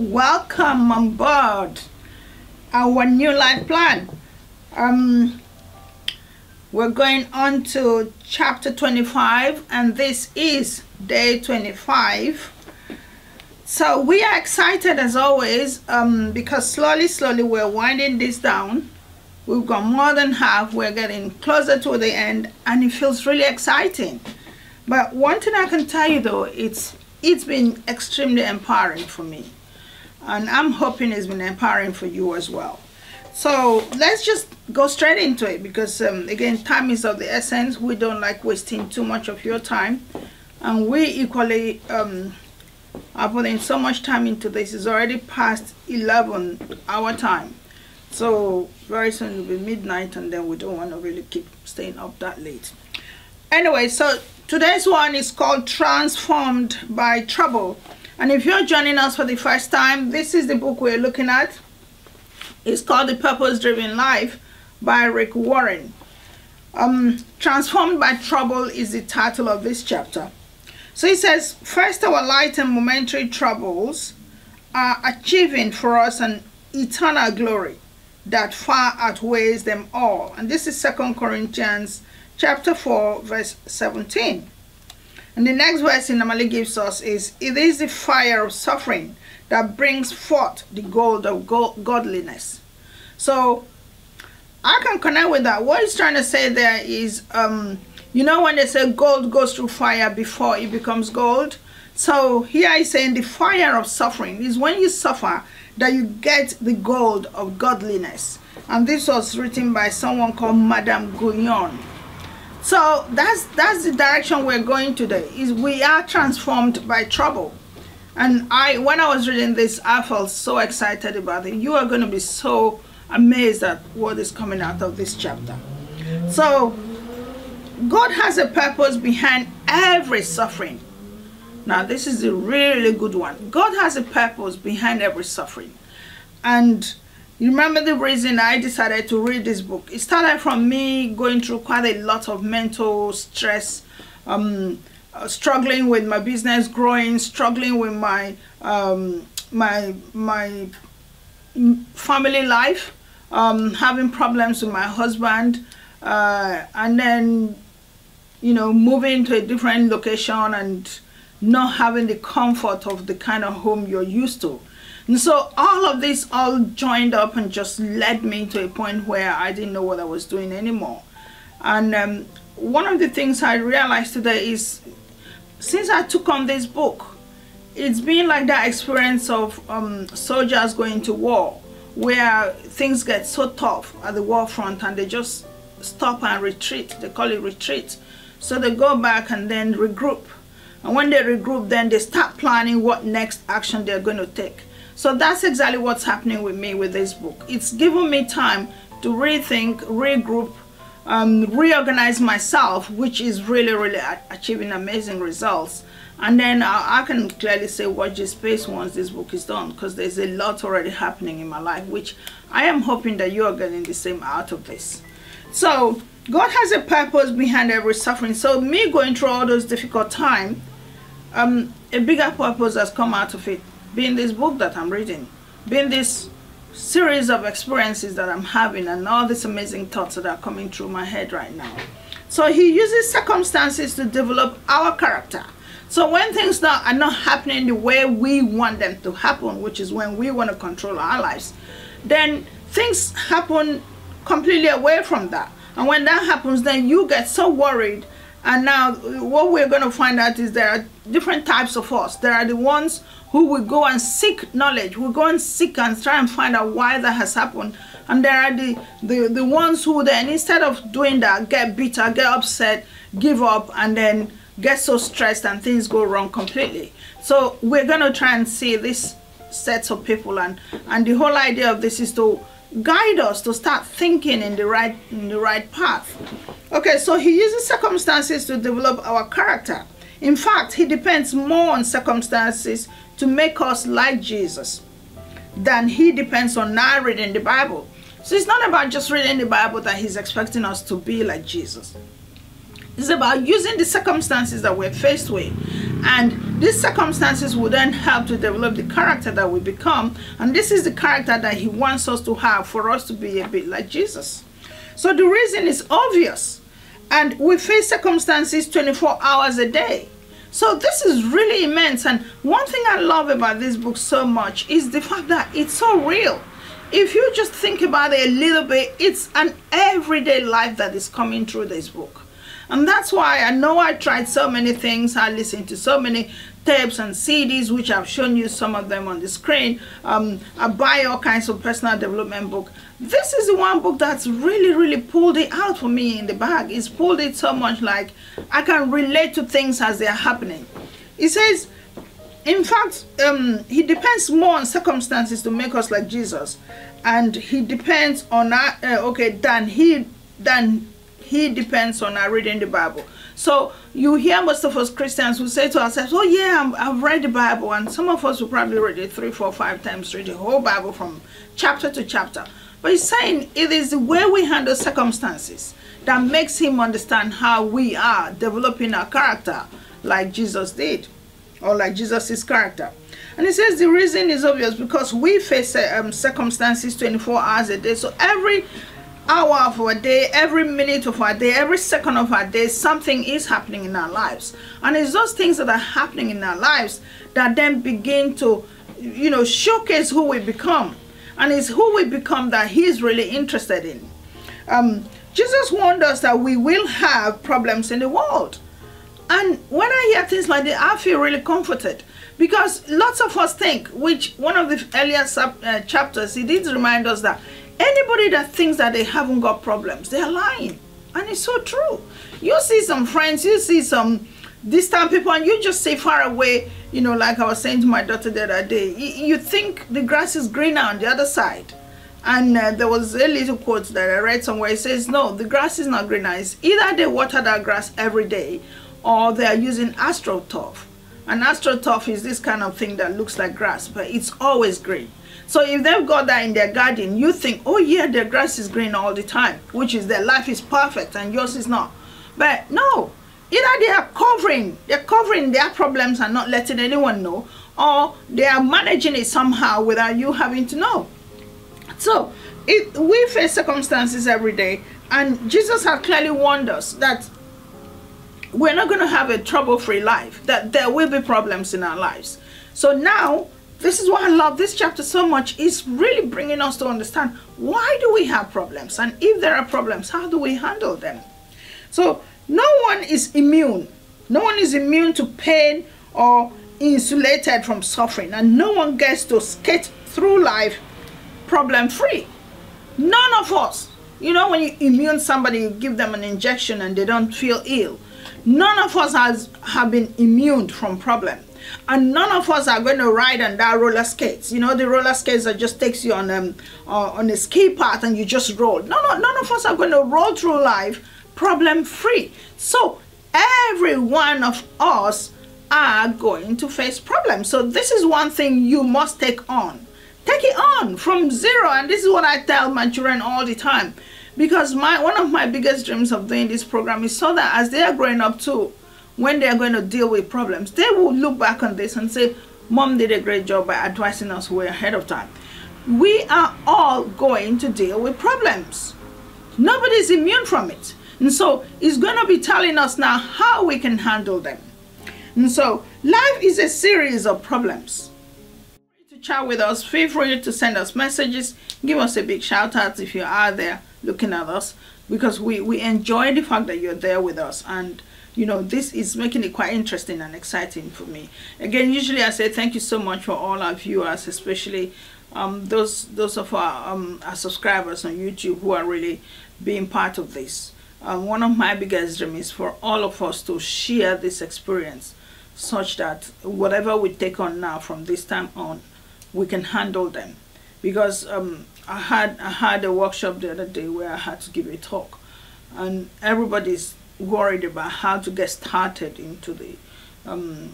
Welcome on board our new life plan. Um, we're going on to chapter 25 and this is day 25. So we are excited as always um, because slowly, slowly we're winding this down. We've got more than half, we're getting closer to the end and it feels really exciting. But one thing I can tell you though, it's it's been extremely empowering for me. And I'm hoping it's been empowering for you as well. So let's just go straight into it because um, again, time is of the essence. We don't like wasting too much of your time. And we equally um, are putting so much time into this. It's already past 11 our time. So very soon it'll be midnight and then we don't want to really keep staying up that late. Anyway, so Today's one is called Transformed by Trouble. And if you're joining us for the first time, this is the book we're looking at. It's called The Purpose Driven Life by Rick Warren. Um, Transformed by Trouble is the title of this chapter. So he says, First, our light and momentary troubles are achieving for us an eternal glory that far outweighs them all. And this is Second Corinthians chapter 4, verse 17. And the next verse he normally gives us is, It is the fire of suffering that brings forth the gold of godliness. So I can connect with that. What he's trying to say there is, um, you know, when they say gold goes through fire before it becomes gold. So here he's saying the fire of suffering is when you suffer that you get the gold of godliness. And this was written by someone called Madame Guyon so that's that's the direction we're going today is we are transformed by trouble. And i when i was reading this i felt so excited about it. You are going to be so amazed at what is coming out of this chapter. So god has a purpose behind every suffering. Now this is a really good one. God has a purpose behind every suffering. And you remember the reason I decided to read this book? It started from me going through quite a lot of mental stress, um, uh, struggling with my business growing, struggling with my um, my my family life, um, having problems with my husband, uh, and then you know moving to a different location and not having the comfort of the kind of home you're used to. And so all of this all joined up and just led me to a point where I didn't know what I was doing anymore. And um, one of the things I realized today is since I took on this book, it's been like that experience of um, soldiers going to war where things get so tough at the war front and they just stop and retreat. They call it retreat. So they go back and then regroup. And when they regroup, then they start planning what next action they're going to take. So that's exactly what's happening with me with this book. It's given me time to rethink, regroup, um, reorganize myself, which is really, really achieving amazing results. And then I, I can clearly say watch this space once this book is done because there's a lot already happening in my life, which I am hoping that you are getting the same out of this. So God has a purpose behind every suffering. So me going through all those difficult times, um, a bigger purpose has come out of it being this book that I'm reading, being this series of experiences that I'm having and all these amazing thoughts that are coming through my head right now. So he uses circumstances to develop our character. So when things not, are not happening the way we want them to happen, which is when we want to control our lives, then things happen completely away from that. And when that happens, then you get so worried and now what we're going to find out is there are different types of us. There are the ones who will go and seek knowledge, will go and seek and try and find out why that has happened. And there are the, the, the ones who then instead of doing that get bitter, get upset, give up, and then get so stressed and things go wrong completely. So we're going to try and see this sets of people and and the whole idea of this is to guide us to start thinking in the right in the right path okay so he uses circumstances to develop our character in fact he depends more on circumstances to make us like jesus than he depends on now reading the bible so it's not about just reading the bible that he's expecting us to be like jesus It's about using the circumstances that we're faced with. And these circumstances will then help to develop the character that we become. And this is the character that He wants us to have for us to be a bit like Jesus. So the reason is obvious. And we face circumstances 24 hours a day. So this is really immense. And one thing I love about this book so much is the fact that it's so real. If you just think about it a little bit, it's an everyday life that is coming through this book. And that's why I know I tried so many things. I listened to so many tapes and CDs, which I've shown you some of them on the screen. Um, I buy all kinds of personal development book. This is the one book that's really, really pulled it out for me in the bag. It's pulled it so much like I can relate to things as they're happening. It says, in fact, um, he depends more on circumstances to make us like Jesus. And he depends on, our, uh, okay, than he, than he depends on our reading the Bible. So you hear most of us Christians who say to ourselves, oh yeah, i have read the Bible. And some of us will probably read it three, four, five times, read the whole Bible from chapter to chapter. But he's saying it is the way we handle circumstances that makes him understand how we are developing our character like Jesus did or like Jesus's character. And he says the reason is obvious because we face um, circumstances 24 hours a day. So every hour of our day, every minute of our day, every second of our day, something is happening in our lives. And it's those things that are happening in our lives that then begin to, you know, showcase who we become. And it's who we become that he's really interested in. Um, Jesus warned us that we will have problems in the world. And when I hear things like that, I feel really comforted because lots of us think, which one of the earlier sub, uh, chapters, he did remind us that Anybody that thinks that they haven't got problems, they're lying. And it's so true. You see some friends, you see some distant people, and you just say far away, you know, like I was saying to my daughter the other day, you think the grass is greener on the other side. And uh, there was a little quote that I read somewhere. It says, no, the grass is not greener. It's either they water that grass every day or they are using astroturf. And astroturf is this kind of thing that looks like grass, but it's always green. So if they've got that in their garden, you think, oh yeah, their grass is green all the time, which is their life is perfect and yours is not. But no, either they are covering, they're covering their problems and not letting anyone know, or they are managing it somehow without you having to know. So we face circumstances every day, and Jesus has clearly warned us that we're not going to have a trouble-free life, that there will be problems in our lives. So now this is why I love this chapter so much. It's really bringing us to understand why do we have problems? And if there are problems, how do we handle them? So no one is immune. No one is immune to pain or insulated from suffering. And no one gets to skate through life problem free. None of us. You know when you immune somebody, you give them an injection and they don't feel ill. None of us has have been immune from problem and none of us are going to ride on that roller skates you know the roller skates that just takes you on um uh, on a ski path and you just roll no no none of us are going to roll through life problem free so every one of us are going to face problems so this is one thing you must take on take it on from zero and this is what i tell my children all the time because my one of my biggest dreams of doing this program is so that as they are growing up too when they're going to deal with problems, they will look back on this and say, Mom did a great job by advising us way ahead of time. We are all going to deal with problems. Nobody's immune from it. And so it's going to be telling us now how we can handle them. And so life is a series of problems. To chat with us, feel free to send us messages. Give us a big shout out if you are there looking at us because we, we enjoy the fact that you're there with us and you know this is making it quite interesting and exciting for me again usually i say thank you so much for all our viewers especially um, those those of our, um, our subscribers on youtube who are really being part of this one of my biggest dreams is for all of us to share this experience such that whatever we take on now from this time on we can handle them. Because um, I had I had a workshop the other day where I had to give a talk. And everybody's worried about how to get started into the um,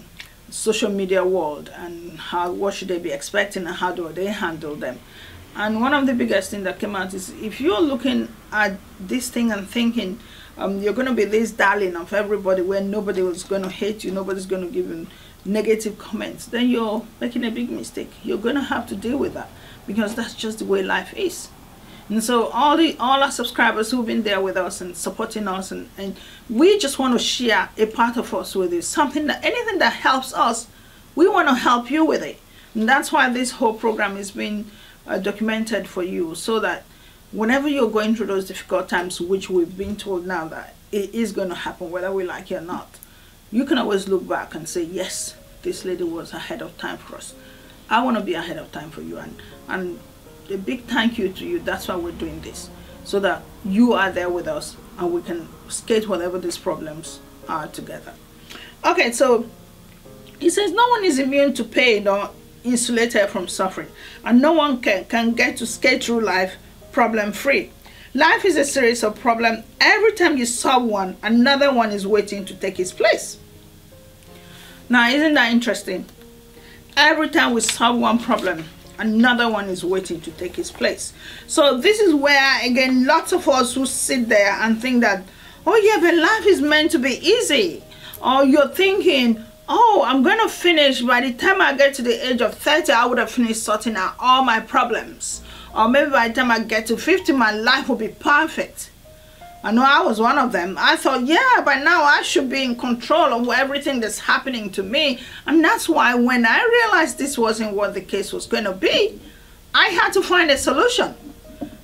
social media world and how what should they be expecting and how do they handle them And one of the biggest thing that came out is if you're looking at this thing and thinking um, you're going to be this darling of everybody where nobody was going to hate you, nobody's going to give you negative comments, then you're making a big mistake. You're going to have to deal with that because that's just the way life is. And so all the all our subscribers who've been there with us and supporting us and, and we just want to share a part of us with you. Something that anything that helps us, we want to help you with it. And that's why this whole program is being uh, documented for you so that whenever you're going through those difficult times, which we've been told now that it is going to happen whether we like it or not, you can always look back and say, yes, this lady was ahead of time for us. I want to be ahead of time for you. And, and a big thank you to you. That's why we're doing this. So that you are there with us and we can skate whatever these problems are together. Okay, so he says no one is immune to pain or insulated from suffering. And no one can, can get to skate through life problem free. Life is a series of problems. Every time you solve one, another one is waiting to take its place. Now, isn't that interesting? Every time we solve one problem, another one is waiting to take its place. So this is where, again, lots of us who sit there and think that, oh yeah, but life is meant to be easy. Or you're thinking, oh, I'm to finish, by the time I get to the age of 30, I would have finished sorting out all my problems. Or maybe by the time I get to 50, my life will be perfect. I know I was one of them. I thought, yeah, by now I should be in control of everything that's happening to me. And that's why when I realized this wasn't what the case was going to be, I had to find a solution.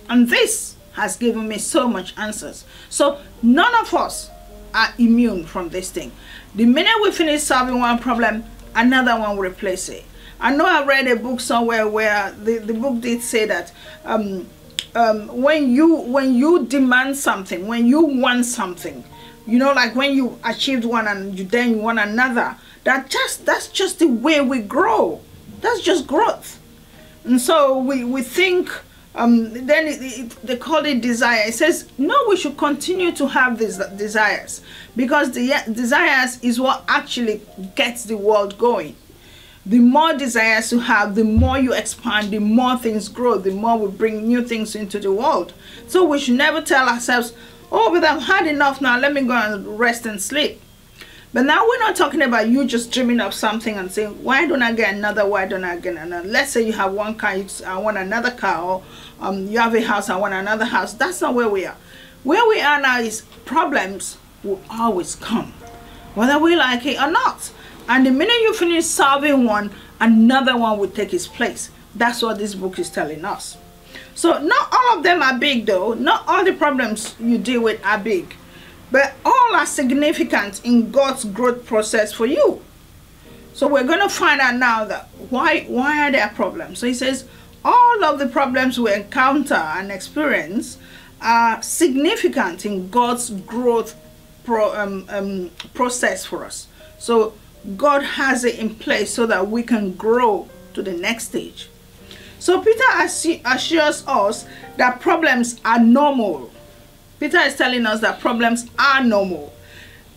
And this has given me so much answers. So none of us are immune from this thing. The minute we finish solving one problem, another one will replace it. I know I read a book somewhere where the, the book did say that um, um, when you when you demand something, when you want something, you know, like when you achieved one and you then you want another, that just that's just the way we grow. That's just growth. And so we, we think um, then it, it, they call it desire. It says, no, we should continue to have these desires because the desires is what actually gets the world going the more desires you have, the more you expand, the more things grow, the more we bring new things into the world. So we should never tell ourselves, oh, but I've had enough now, let me go and rest and sleep. But now we're not talking about you just dreaming of something and saying, why don't I get another, why don't I get another? Let's say you have one car, I want another car, or um, you have a house, I want another house. That's not where we are. Where we are now is problems will always come, whether we like it or not. And the minute you finish solving one, another one will take its place. That's what this book is telling us. So not all of them are big though. Not all the problems you deal with are big. But all are significant in God's growth process for you. So we're going to find out now that why why are there problems? So he says all of the problems we encounter and experience are significant in God's growth pro, um, um, process for us. So God has it in place so that we can grow to the next stage. So Peter assures us that problems are normal. Peter is telling us that problems are normal.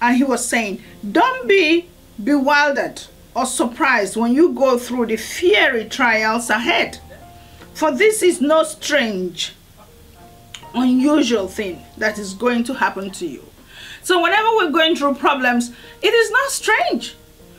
And he was saying, don't be bewildered or surprised when you go through the fiery trials ahead. For this is no strange, unusual thing that is going to happen to you. So whenever we're going through problems, it is not strange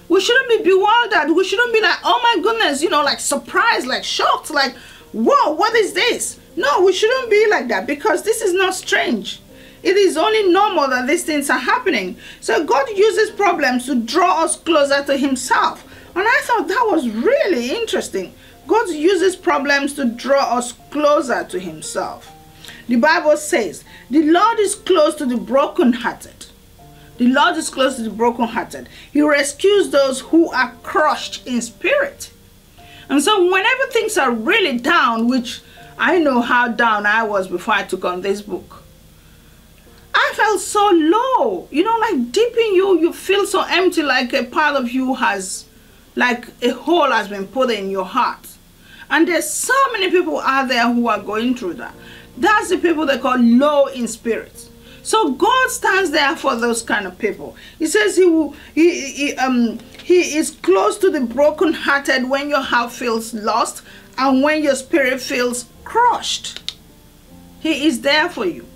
we shouldn't be bewildered. We shouldn't be like, oh my goodness, you know, like surprised, like shocked, like, whoa, what is this? No, we shouldn't be like that because this is not strange. It is only normal that these things are happening. So God uses problems to draw us closer to Himself. And I thought that was really interesting. God uses problems to draw us closer to Himself. The Bible says, The Lord is close to the brokenhearted the Lord is close to the brokenhearted. He rescues those who are crushed in spirit. And so whenever things are really down, which I know how down I was before I took on this book, I felt so low. You know, like deep in you, you feel so empty, like a part of you has, like a hole has been put in your heart. And there's so many people out there who are going through that. That's the people they call low in spirit. So God stands there for those kind of people. He says he will, he, he, um, he is close to the brokenhearted when your heart feels lost and when your spirit feels crushed. He is there for you.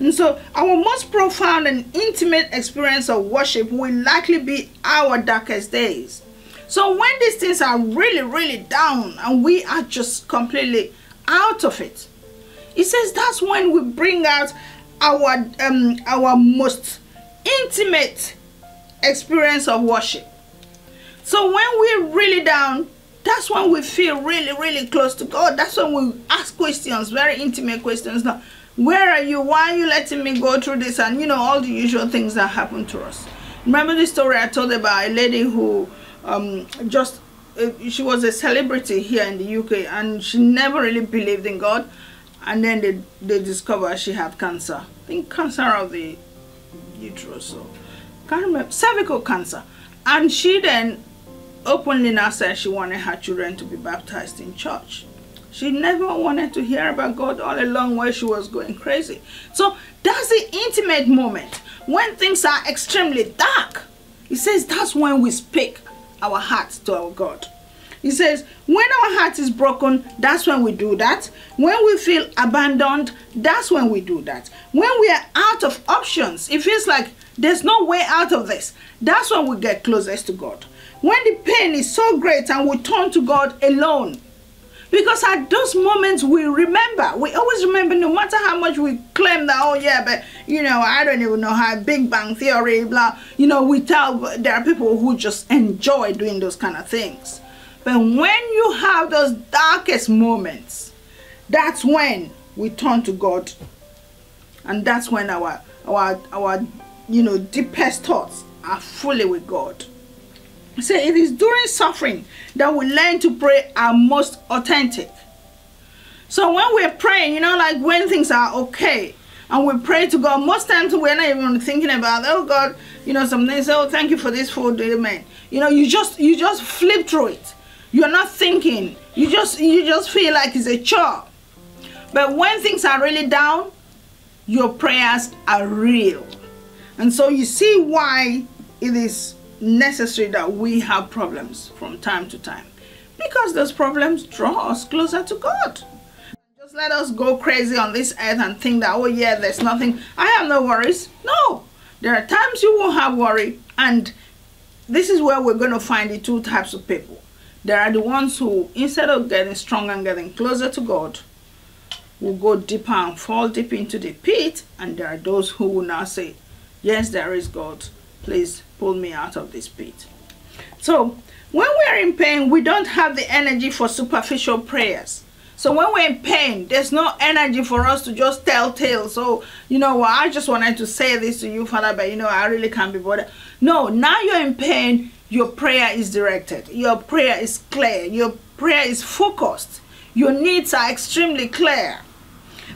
And so, our most profound and intimate experience of worship will likely be our darkest days. So, when these things are really, really down and we are just completely out of it, he says that's when we bring out our um, our most intimate experience of worship. So, when we're really down, that's when we feel really, really close to God. That's when we ask questions, very intimate questions. Now, where are you? Why are you letting me go through this? And you know, all the usual things that happen to us. Remember the story I told about a lady who um, just, uh, she was a celebrity here in the UK and she never really believed in God. And then they, they discovered she had cancer. I think cancer of the uterus or can't remember, cervical cancer. And she then openly now said she wanted her children to be baptized in church. She never wanted to hear about God all along while she was going crazy. So that's the intimate moment when things are extremely dark. He says that's when we speak our hearts to our God. He says, when our heart is broken, that's when we do that. When we feel abandoned, that's when we do that. When we are out of options, it feels like there's no way out of this. That's when we get closest to God. When the pain is so great and we turn to God alone, because at those moments we remember, we always remember no matter how much we claim that, oh yeah, but you know, I don't even know how Big Bang Theory, blah, you know, we tell there are people who just enjoy doing those kind of things. But when you have those darkest moments, that's when we turn to God. And that's when our our our you know deepest thoughts are fully with God. So it is during suffering that we learn to pray our most authentic. So when we're praying, you know, like when things are okay, and we pray to God, most times we're not even thinking about, oh God, you know, some things, oh thank you for this food, amen. You know, you just you just flip through it. You're not thinking. You just you just feel like it's a chore. But when things are really down, your prayers are real. And so you see why it is necessary that we have problems from time to time because those problems draw us closer to God. Just let us go crazy on this earth and think that, oh yeah, there's nothing, I have no worries. No, there are times you won't have worry and this is where we're going to find the two types of people. There are the ones who, instead of getting stronger and getting closer to God, will go deeper and fall deep into the pit. And there are those who will now say, yes, there is God. Please pull me out of this pit. So when we are in pain, we don't have the energy for superficial prayers. So when we're in pain, there's no energy for us to just tell tales. So, you know what, I just wanted to say this to you, Father, but you know, I really can't be bothered. No, now you're in pain, your prayer is directed. Your prayer is clear. Your prayer is focused. Your needs are extremely clear.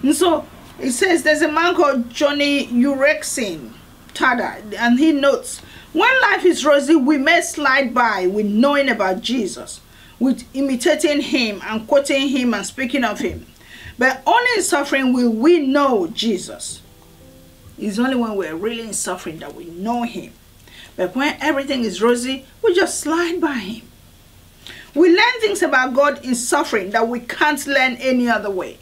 And so it says there's a man called Joni Eareckson Tada, and he notes when life is rosy, we may slide by with knowing about Jesus, with imitating him and quoting him and speaking of him. But only in suffering will we know Jesus. It's only when we're really in suffering that we know him. But when everything is rosy, we just slide by him. We learn things about God in suffering that we can't learn any other way.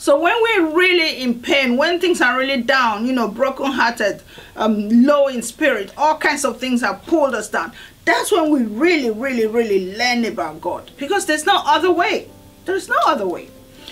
So when we're really in pain, when things are really down, you know, brokenhearted, um, low in spirit, all kinds of things have pulled us down. That's when we really, really, really learn about God. Because there's no other way. There's no other way.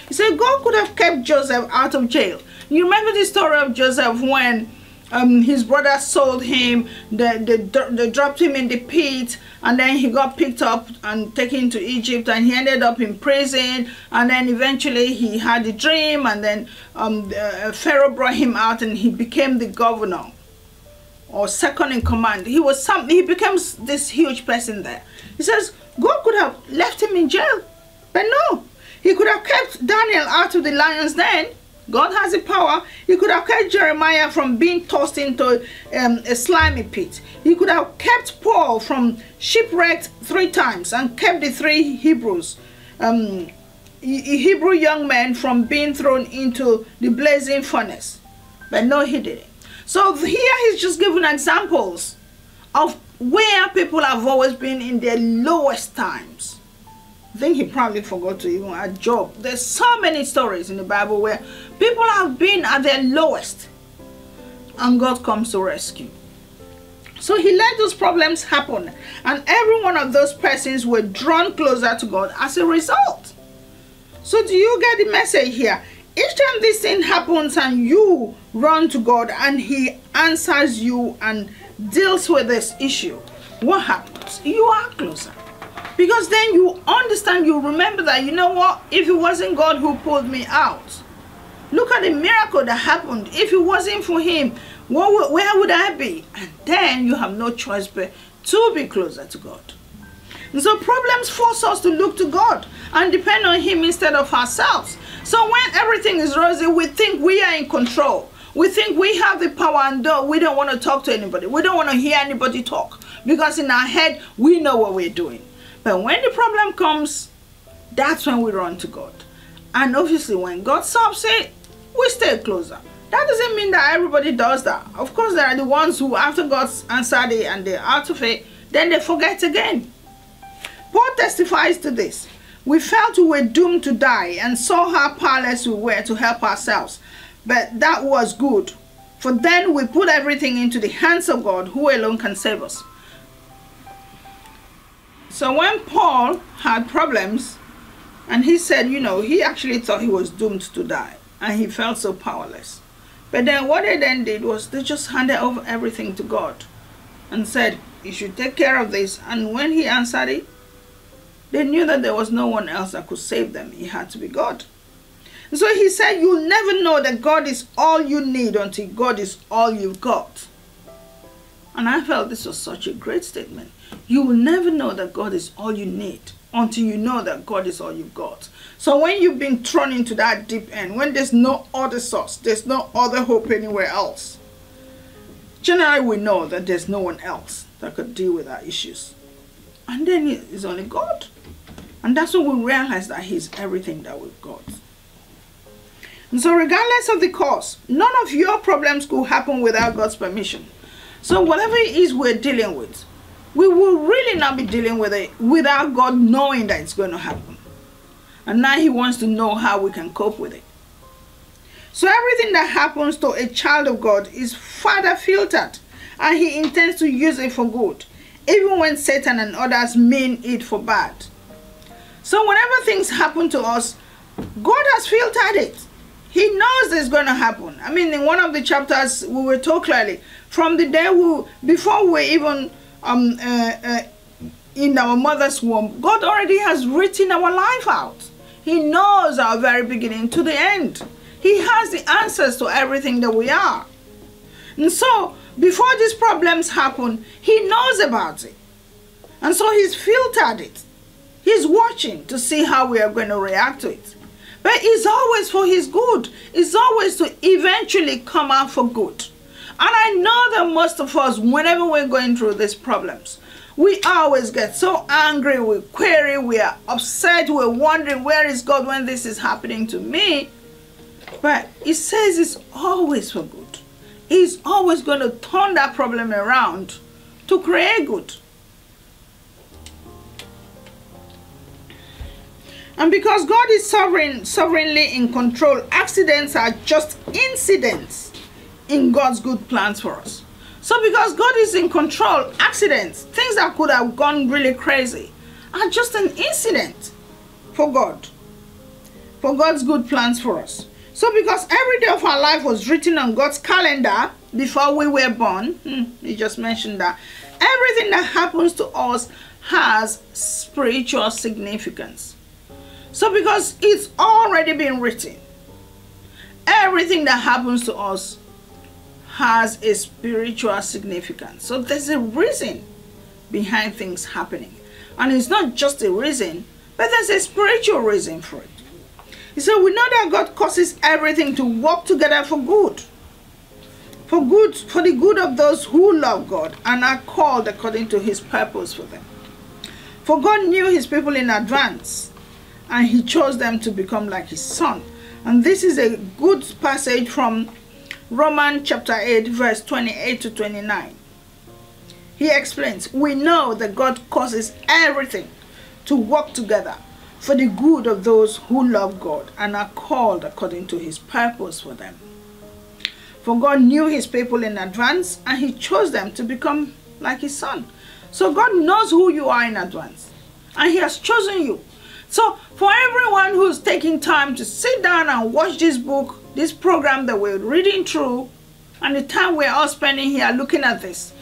You see, God could have kept Joseph out of jail. You remember the story of Joseph when um, his brother sold him, they, they, they dropped him in the pit, and then he got picked up and taken to Egypt, and he ended up in prison, and then eventually he had a dream, and then um, uh, Pharaoh brought him out, and he became the governor or second in command. He was some, he becomes this huge person there. He says, God could have left him in jail, but no, he could have kept Daniel out of the lion's den God has the power. He could have kept Jeremiah from being tossed into um, a slimy pit. He could have kept Paul from shipwrecked three times and kept the three Hebrews, um, Hebrew young men from being thrown into the blazing furnace. But no, he didn't. So here he's just giving examples of where people have always been in their lowest times. I think he probably forgot to even add Job. There's so many stories in the Bible where people have been at their lowest and God comes to rescue. So he let those problems happen, and every one of those persons were drawn closer to God as a result. So, do you get the message here? Each time this thing happens and you run to God and He answers you and deals with this issue, what happens? You are closer. Because then you understand, you remember that, you know what? If it wasn't God who pulled me out, look at the miracle that happened. If it wasn't for Him, what, where would I be? And then you have no choice but to be closer to God. And so problems force us to look to God and depend on Him instead of ourselves. So when everything is rosy, we think we are in control. We think we have the power and we don't want to talk to anybody. We don't want to hear anybody talk because in our head we know what we're doing. But when the problem comes, that's when we run to God. And obviously when God stops it, we stay closer. That doesn't mean that everybody does that. Of course, there are the ones who, after God's answered it and they're out of it, then they forget again. Paul testifies to this. We felt we were doomed to die and saw how powerless we were to help ourselves. But that was good. For then we put everything into the hands of God, who alone can save us. So when Paul had problems, and he said, you know, he actually thought he was doomed to die, and he felt so powerless. But then what they then did was they just handed over everything to God and said, You should take care of this. And when he answered it, they knew that there was no one else that could save them. It had to be God. And so he said, You'll never know that God is all you need until God is all you've got. And I felt this was such a great statement. You will never know that God is all you need until you know that God is all you've got. So when you've been thrown into that deep end, when there's no other source, there's no other hope anywhere else, generally we know that there's no one else that could deal with our issues. And then it's only God. And that's when we realize that He's everything that we've got. And so regardless of the cause, none of your problems could happen without God's permission. So whatever it is we're dealing with, we will really not be dealing with it without God knowing that it's going to happen. And now He wants to know how we can cope with it. So everything that happens to a child of God is Father filtered, and He intends to use it for good, even when Satan and others mean it for bad. So whenever things happen to us, God has filtered it. He knows it's going to happen. I mean, in one of the chapters, we were told clearly from the day we, before we even um, uh, uh, in our mother's womb, God already has written our life out. He knows our very beginning to the end. He has the answers to everything that we are. And so, before these problems happen, He knows about it. And so He's filtered it. He's watching to see how we are going to react to it. But it's always for His good. It's always to eventually come out for good. And I know that most of us, whenever we're going through these problems, we always get so angry, we query, we are upset, we're wondering where is God when this is happening to me. But it says it's always for good. He's always going to turn that problem around to create good. And because God is sovereign, sovereignly in control, accidents are just incidents in God's good plans for us. So because God is in control, accidents, things that could have gone really crazy, are just an incident for God. For God's good plans for us. So because every day of our life was written on God's calendar before we were born, hmm, he just mentioned that, everything that happens to us has spiritual significance. So because it's already been written, everything that happens to us has a spiritual significance. So there's a reason behind things happening. And it's not just a reason, but there's a spiritual reason for it. He said, We know that God causes everything to work together for good. For good, for the good of those who love God and are called according to his purpose for them. For God knew his people in advance, and he chose them to become like his son. And this is a good passage from Romans chapter 8, verse 28 to 29. He explains, We know that God causes everything to work together for the good of those who love God and are called according to his purpose for them. For God knew his people in advance and he chose them to become like his son. So God knows who you are in advance and he has chosen you. So for everyone taking time to sit down and watch this book, this program that we're reading through, and the time we're all spending here looking at this,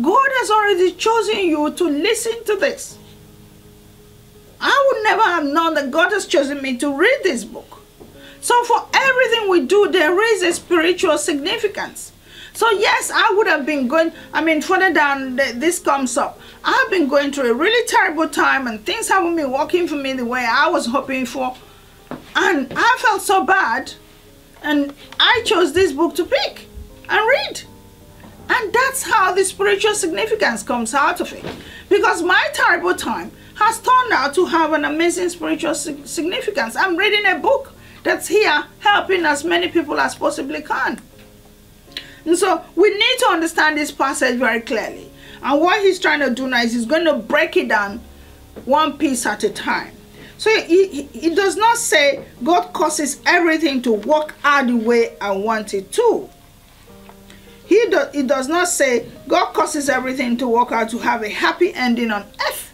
God has already chosen you to listen to this. I would never have known that God has chosen me to read this book. So for everything we do, there is a spiritual significance. So yes, I would have been going, I mean, further down this comes up. I've been going through a really terrible time and things haven't been working for me the way I was hoping for. And I felt so bad. And I chose this book to pick and read. And that's how the spiritual significance comes out of it. Because my terrible time has turned out to have an amazing spiritual significance. I'm reading a book that's here helping as many people as possibly can. And so we need to understand this passage very clearly. And what he's trying to do now is he's going to break it down one piece at a time. So he does not say God causes everything to work out the way I want it to. He, do, he does not say God causes everything to work out to have a happy ending on earth.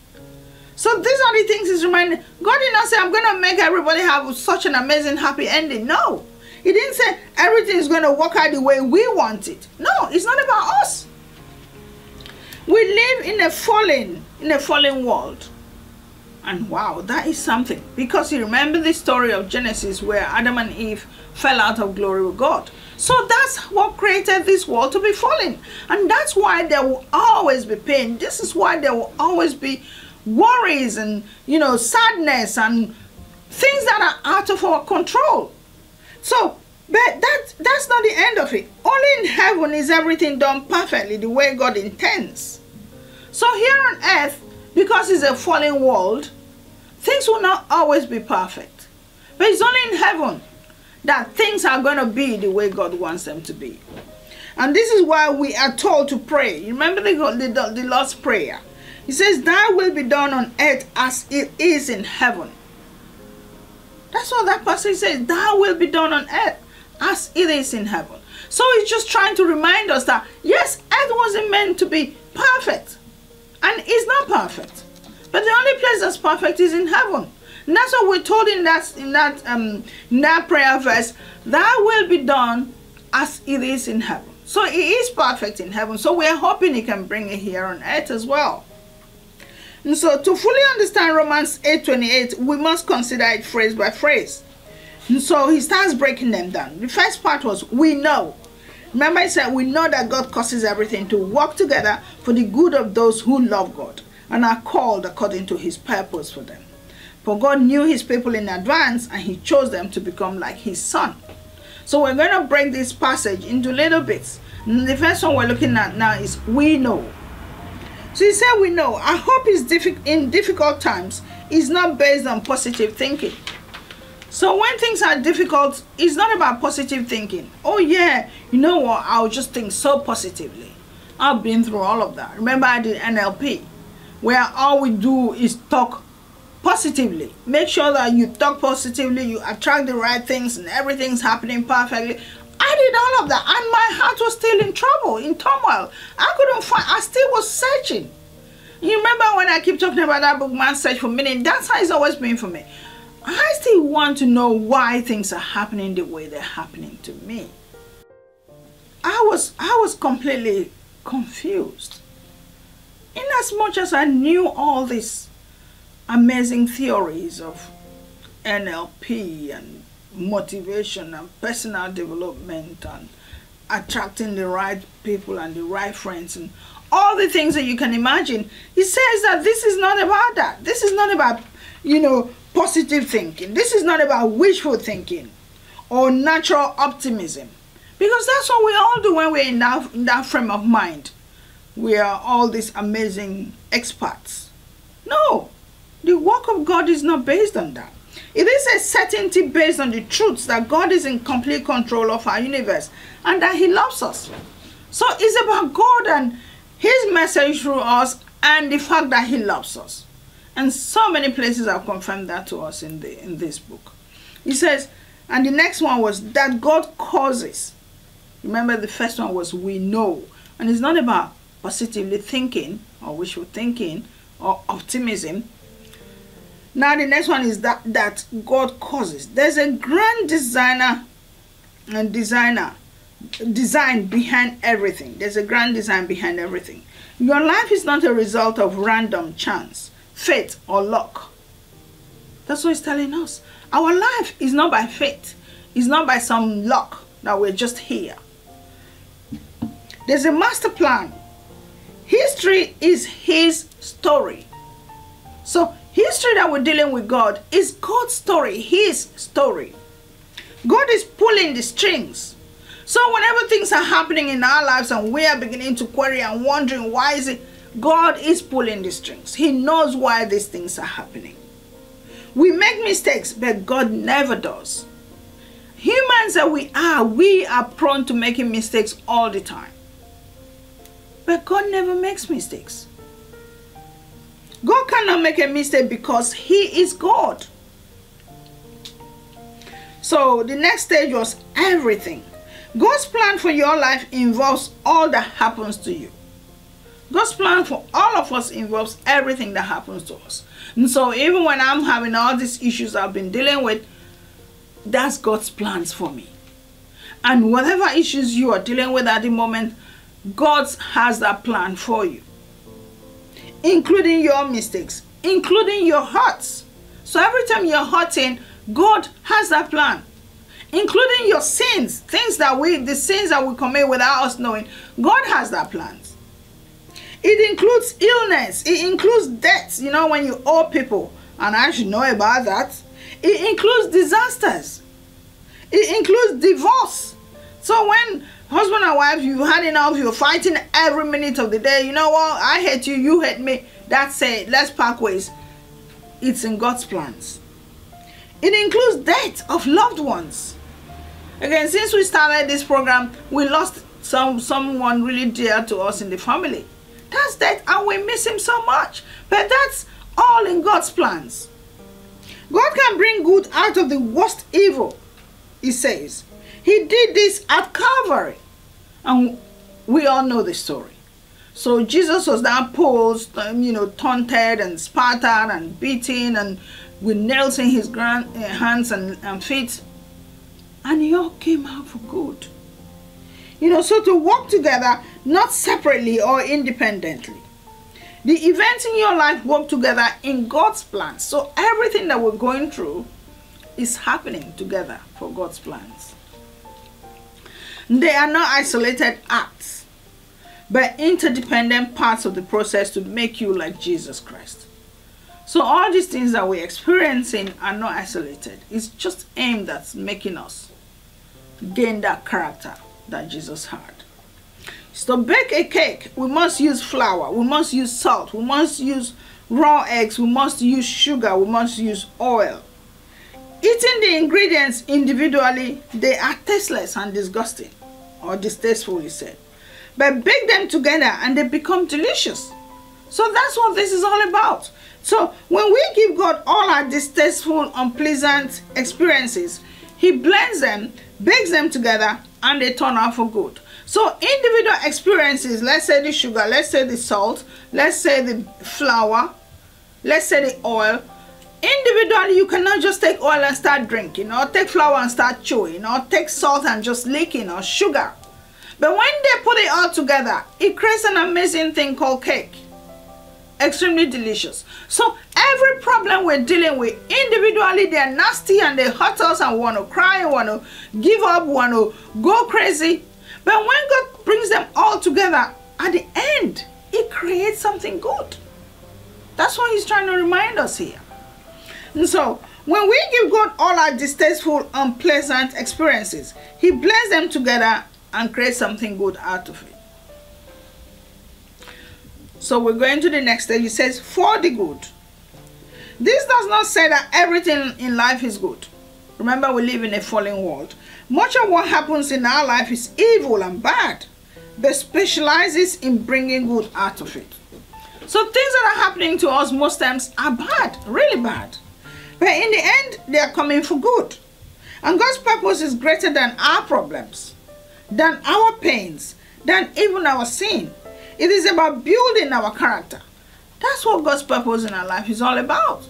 So these are the things he's reminding. God did not say, I'm going to make everybody have such an amazing, happy ending. No. He didn't say everything is going to work out the way we want it. No, it's not about us. We live in a fallen, in a fallen world. And wow, that is something. Because you remember the story of Genesis where Adam and Eve fell out of glory with God. So that's what created this world to be fallen. And that's why there will always be pain. This is why there will always be worries and you know sadness and things that are out of our control so but that that's not the end of it only in heaven is everything done perfectly the way god intends so here on earth because it's a fallen world things will not always be perfect but it's only in heaven that things are going to be the way god wants them to be and this is why we are told to pray remember the, the, the lord's prayer he says, Thy will be done on earth as it is in heaven. That's what that passage says. Thy will be done on earth as it is in heaven. So he's just trying to remind us that yes, earth wasn't meant to be perfect. And it's not perfect. But the only place that's perfect is in heaven. And that's what we're told in that in that um in that prayer verse. that will be done as it is in heaven. So it is perfect in heaven. So we're hoping he can bring it here on earth as well. And so to fully understand Romans 8.28, we must consider it phrase by phrase. And so he starts breaking them down. The first part was, we know. Remember he said, we know that God causes everything to work together for the good of those who love God and are called according to his purpose for them. For God knew his people in advance and he chose them to become like his son. So we're going to break this passage into little bits. And the first one we're looking at now is we know. So he said we know. Our hope is diffi in difficult times is not based on positive thinking. So when things are difficult, it's not about positive thinking. Oh yeah, you know what? I'll just think so positively. I've been through all of that. Remember I did NLP, where all we do is talk positively. Make sure that you talk positively, you attract the right things and everything's happening perfectly. I did all of that and my heart was still in trouble, in turmoil. I couldn't find, I still was searching. You remember when I keep talking about that book, Man Search for Meaning? That's how it's always been for me. I still want to know why things are happening the way they're happening to me. I was, I was completely confused. In as much as I knew all these amazing theories of NLP and motivation and personal development and attracting the right people and the right friends and all the things that you can imagine. He says that this is not about that. This is not about, you know, positive thinking. This is not about wishful thinking or natural optimism. Because that's what we all do when we're in that, in that frame of mind. We are all these amazing experts. No, the work of God is not based on that. It is a certainty based on the truths that God is in complete control of our universe and that He loves us. So it's about God and His message through us and the fact that He loves us. And so many places have confirmed that to us in the in this book. He says, and the next one was that God causes. Remember the first one was we know. And it's not about positively thinking or wishful thinking or optimism. Now the next one is that that God causes. There's a grand designer and designer design behind everything. There's a grand design behind everything. Your life is not a result of random chance, fate, or luck. That's what he's telling us. Our life is not by fate, it's not by some luck that we're just here. There's a master plan. History is his story. So, history that we're dealing with God is God's story, his story. God is pulling the strings. So whenever things are happening in our lives and we are beginning to query and wondering why is it, God is pulling the strings. He knows why these things are happening. We make mistakes, but God never does. Humans that we are, we are prone to making mistakes all the time. But God never makes mistakes. God cannot make a mistake because He is God. So the next stage was everything. God's plan for your life involves all that happens to you. God's plan for all of us involves everything that happens to us. And so even when I'm having all these issues I've been dealing with, that's God's plans for me. And whatever issues you are dealing with at the moment, God has that plan for you. Including your mistakes, including your hurts. So every time you're hurting, God has that plan including your sins, things that we, the sins that we commit without us knowing. God has that plans. It includes illness. It includes debts. You know, when you owe people, and I should know about that. It includes disasters. It includes divorce. So when husband and wife, you've had enough, you're fighting every minute of the day. You know what? I hate you, you hate me. That's it. Let's part ways. It's in God's plans. It includes death of loved ones. Again, since we started this program, we lost some someone really dear to us in the family. That's that, and we miss him so much. But that's all in God's plans. God can bring good out of the worst evil, he says. He did this at Calvary. And we all know the story. So Jesus was now posed, um, you know, taunted and spat at and beaten and with nails in his grand, uh, hands and, and feet and he all came out for good. You know, so to work together, not separately or independently. The events in your life work together in God's plans. So everything that we're going through is happening together for God's plans. They are not isolated acts, but interdependent parts of the process to make you like Jesus Christ. So all these things that we're experiencing are not isolated. It's just aimed at making us gain that character that Jesus had. So bake a cake, we must use flour, we must use salt, we must use raw eggs, we must use sugar, we must use oil. Eating the ingredients individually, they are tasteless and disgusting, or distasteful, he said. But bake them together and they become delicious. So that's what this is all about. So when we give God all our distasteful, unpleasant experiences, He blends them bakes them together and they turn out for good. So individual experiences, let's say the sugar, let's say the salt, let's say the flour, let's say the oil. Individually, you cannot just take oil and start drinking, or take flour and start chewing, or take salt and just licking, or sugar. But when they put it all together, it creates an amazing thing called cake extremely delicious. So every problem we're dealing with individually, they're nasty and they hurt us and want to cry, want to give up, want to go crazy. But when God brings them all together, at the end, it creates something good. That's what he's trying to remind us here. And so, when we give God all our distasteful, unpleasant experiences, he blends them together and creates something good out of it. So we're going to the next stage. It says, for the good. This does not say that everything in life is good. Remember, we live in a fallen world. Much of what happens in our life is evil and bad, but specializes in bringing good out of it. So things that are happening to us most times are bad, really bad. But in the end, they are coming for good. And God's purpose is greater than our problems, than our pains, than even our sin. It is about building our character. That's what God's purpose in our life is all about.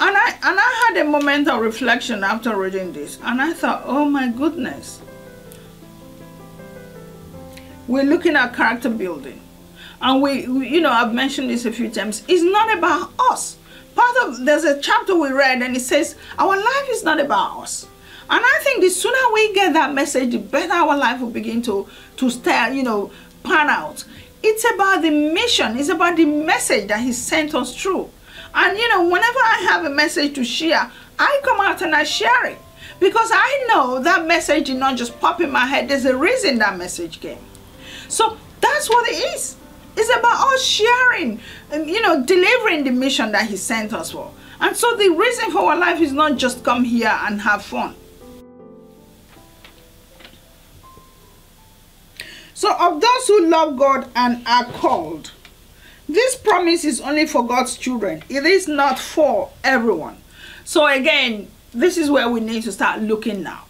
And I and I had a moment of reflection after reading this, and I thought, oh my goodness. We're looking at character building. And we, we you know, I've mentioned this a few times. It's not about us. Part of there's a chapter we read and it says our life is not about us. And I think the sooner we get that message, the better our life will begin to to start, you know, pan out. It's about the mission, it's about the message that He sent us through. And you know, whenever I have a message to share, I come out and I share it. Because I know that message did not just pop in my head. There's a reason that message came. So that's what it is. It's about us sharing, and, you know, delivering the mission that He sent us for. And so the reason for our life is not just come here and have fun. So, of those who love God and are called, this promise is only for God's children. It is not for everyone. So, again, this is where we need to start looking now.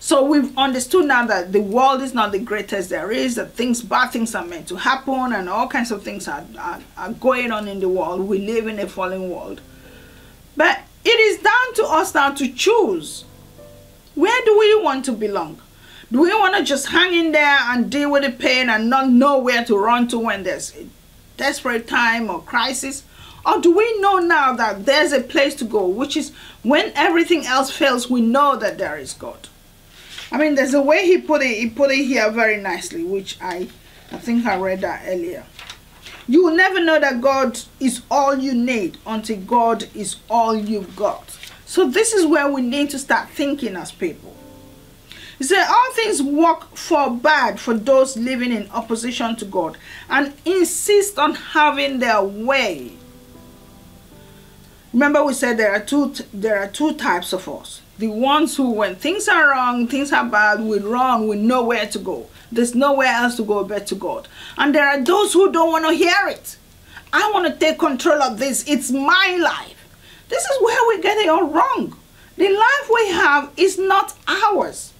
So we've understood now that the world is not the greatest there is, that things, bad things are meant to happen, and all kinds of things are, are, are going on in the world. We live in a fallen world. But it is down to us now to choose where do we want to belong? Do we want to just hang in there and deal with the pain and not know where to run to when there's a desperate time or crisis? Or do we know now that there's a place to go, which is when everything else fails, we know that there is God? I mean, there's a way he put it. He put it here very nicely, which I, I think I read that earlier. You will never know that God is all you need until God is all you've got. So this is where we need to start thinking as people. He said, all things work for bad for those living in opposition to God and insist on having their way. Remember we said there are two there are two types of us. The ones who when things are wrong things are bad we run we know where to go. There's nowhere else to go but to god. And there are those who don't want to hear it. I want to take control of this. It's my life. This is where we get it all wrong. The life we have is not ours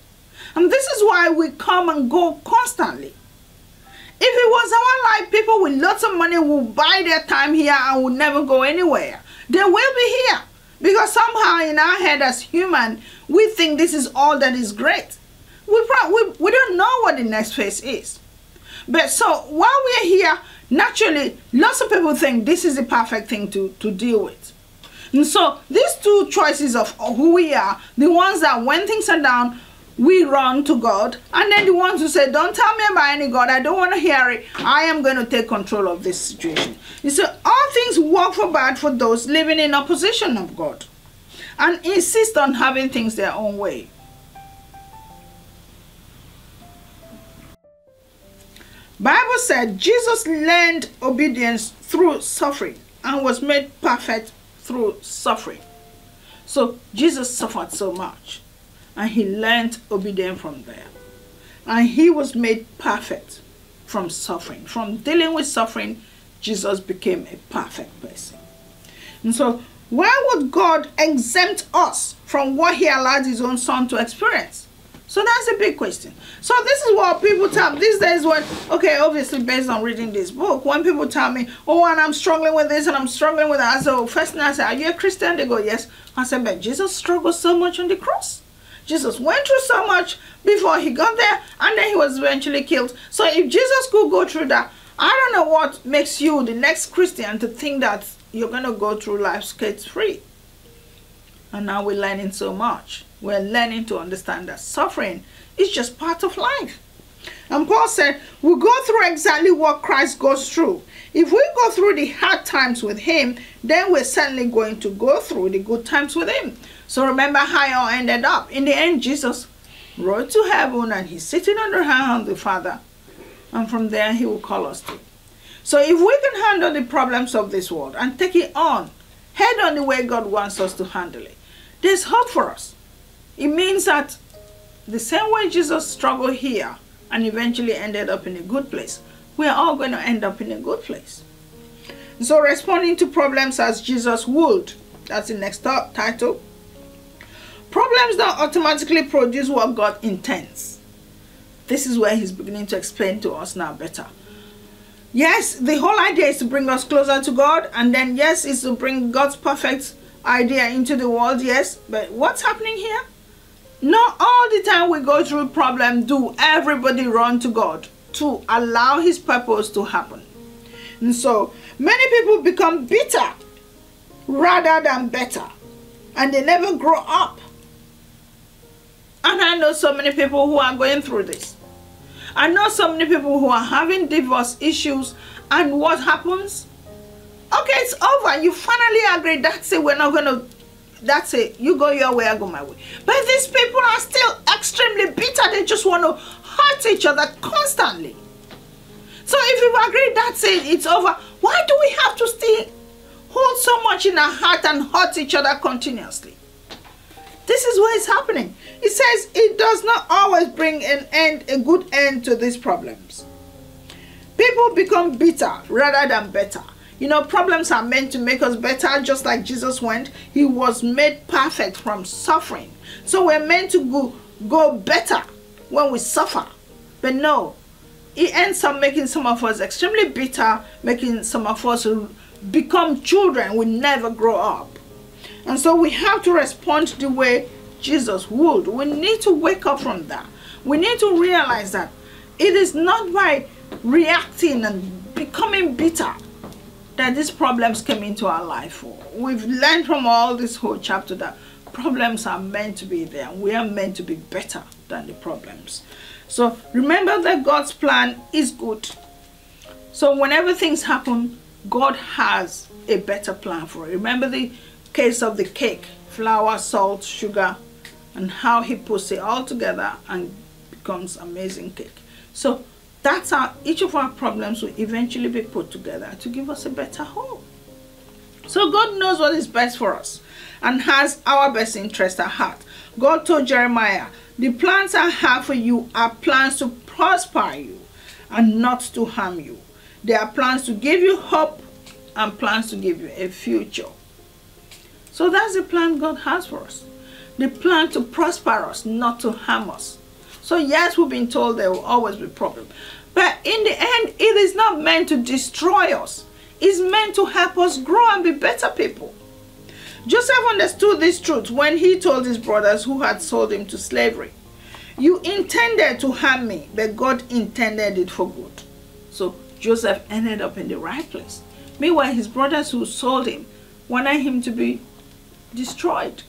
and this is why we come and go constantly if it was our life people with lots of money will buy their time here and will never go anywhere they will be here because somehow in our head as human, we think this is all that is great. We, we, we don't know what the next phase is. But so while we're here, naturally, lots of people think this is the perfect thing to, to deal with. And so these two choices of who we are, the ones that when things are down, we run to God. And then the ones who say, don't tell me about any God. I don't want to hear it. I am going to take control of this situation. You see, all things work for bad for those living in opposition of God and insist on having things their own way. Bible said Jesus learned obedience through suffering and was made perfect through suffering. So Jesus suffered so much and he learned obedience from there. And he was made perfect from suffering. From dealing with suffering, Jesus became a perfect person. And so, why would God exempt us from what he allowed his own son to experience? So that's a big question. So this is what people tell me. these days when, okay, obviously based on reading this book, when people tell me, oh, and I'm struggling with this and I'm struggling with that. So oh, first thing I say, are you a Christian? They go, yes. I said, but Jesus struggled so much on the cross. Jesus went through so much before he got there and then he was eventually killed. So if Jesus could go through that, I don't know what makes you the next Christian to think that you're going to go through life skates free. And now we're learning so much. We're learning to understand that suffering is just part of life. And Paul said, we go through exactly what Christ goes through. If we go through the hard times with him, then we're certainly going to go through the good times with him. So remember how it all ended up. In the end, Jesus rode to heaven and he's sitting on the hand of the Father. And from there, he will call us to. So if we can handle the problems of this world and take it on, head on the way God wants us to handle it, there's hope for us. It means that the same way Jesus struggled here and eventually ended up in a good place, we're all going to end up in a good place. So responding to problems as Jesus would. That's the next title. Problems don't automatically produce what God intends. This is where he's beginning to explain to us now better. Yes, the whole idea is to bring us closer to God, and then yes, is to bring God's perfect idea into the world, yes. But what's happening here? Not all the time we go through problem do everybody run to God to allow his purpose to happen. And so many people become bitter rather than better and they never grow up. And I know so many people who are going through this. I know so many people who are having divorce issues and what happens? Okay, it's over. You finally agree. That's it. We're not going to that's it. You go your way, I go my way. But these people are still extremely bitter. They just want to hurt each other constantly. So if you agree that's it, it's over. Why do we have to still hold so much in our heart and hurt each other continuously? This is what is happening. It says it does not always bring an end, a good end to these problems. People become bitter rather than better. You know, problems are meant to make us better, just like Jesus went. He was made perfect from suffering. So we're meant to go, go better when we suffer. But no, it ends up making some of us extremely bitter, making some of us become children we never grow up. And so we have to respond the way Jesus would. We need to wake up from that. We need to realize that it is not by reacting and becoming bitter that these problems came into our life. We've learned from all this whole chapter that problems are meant to be there. We are meant to be better than the problems. So remember that God's plan is good. So whenever things happen, God has a better plan for it. Remember the case of the cake, flour, salt, sugar, and how he puts it all together and becomes amazing cake. So that's how each of our problems will eventually be put together to give us a better home. So God knows what is best for us and has our best interest at heart. God told Jeremiah, the plans I have for you are plans to prosper you and not to harm you. They are plans to give you hope and plans to give you a future. So that's the plan God has for us. The plan to prosper us, not to harm us. So yes, we've been told there will always be problems. But in the end, it is not meant to destroy us. It's meant to help us grow and be better people. Joseph understood this truth when he told his brothers who had sold him to slavery. You intended to harm me, but God intended it for good. So Joseph ended up in the right place. Meanwhile, his brothers who sold him wanted him to be destroyed.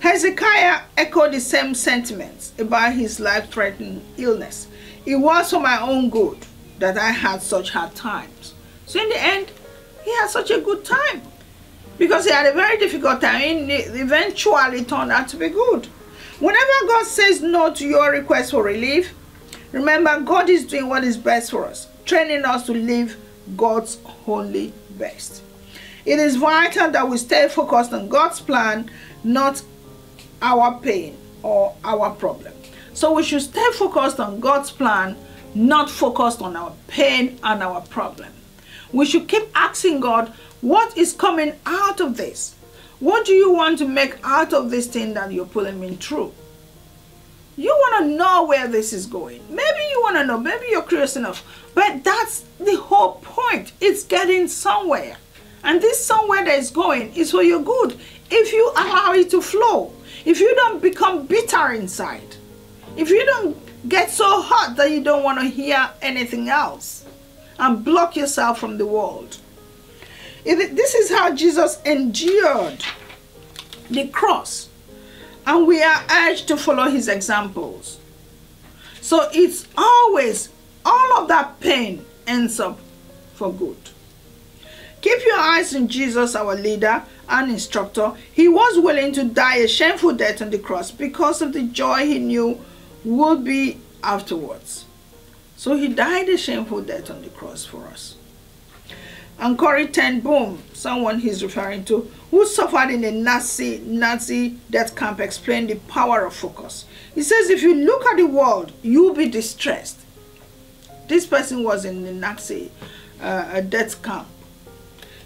Hezekiah echoed the same sentiments about his life-threatening illness. It was for my own good that I had such hard times. So in the end, he had such a good time because he had a very difficult time. It eventually turned out to be good. Whenever God says no to your request for relief, remember God is doing what is best for us, training us to live God's only best. It is vital that we stay focused on God's plan, not our pain or our problem. So we should stay focused on God's plan, not focused on our pain and our problem. We should keep asking God, what is coming out of this? What do you want to make out of this thing that you're pulling me through? You want to know where this is going. Maybe you want to know. Maybe you're curious enough. But that's the whole point. It's getting somewhere. And this somewhere that is going is for your good. If you allow it to flow. If you don't become bitter inside. If you don't get so hot that you don't want to hear anything else. And block yourself from the world. this is how Jesus endured the cross. And we are urged to follow his examples. So it's always, all of that pain ends up for good. Keep your eyes on Jesus, our leader and instructor. He was willing to die a shameful death on the cross because of the joy he knew would be afterwards. So he died a shameful death on the cross for us. And Corrie ten Boom, someone he's referring to, who suffered in a Nazi, Nazi death camp, explained the power of focus. He says, if you look at the world, you'll be distressed. This person was in the Nazi uh, death camp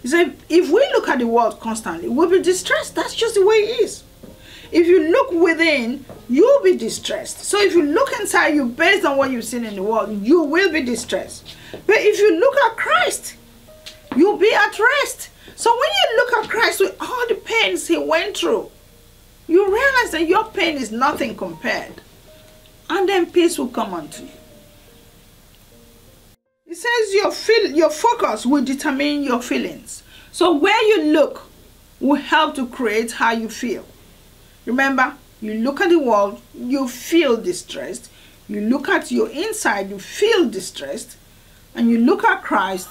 He said, if we look at the world constantly, we'll be distressed. That's just the way it is. If you look within, you'll be distressed. So if you look inside you based on what you've seen in the world, you will be distressed. But if you look at Christ, you'll be at rest. So when you look at Christ with all the pains he went through, you realize that your pain is nothing compared. And then peace will come unto you. It says your feel, your focus will determine your feelings. So where you look will help to create how you feel. Remember, you look at the world, you feel distressed. You look at your inside, you feel distressed. And you look at Christ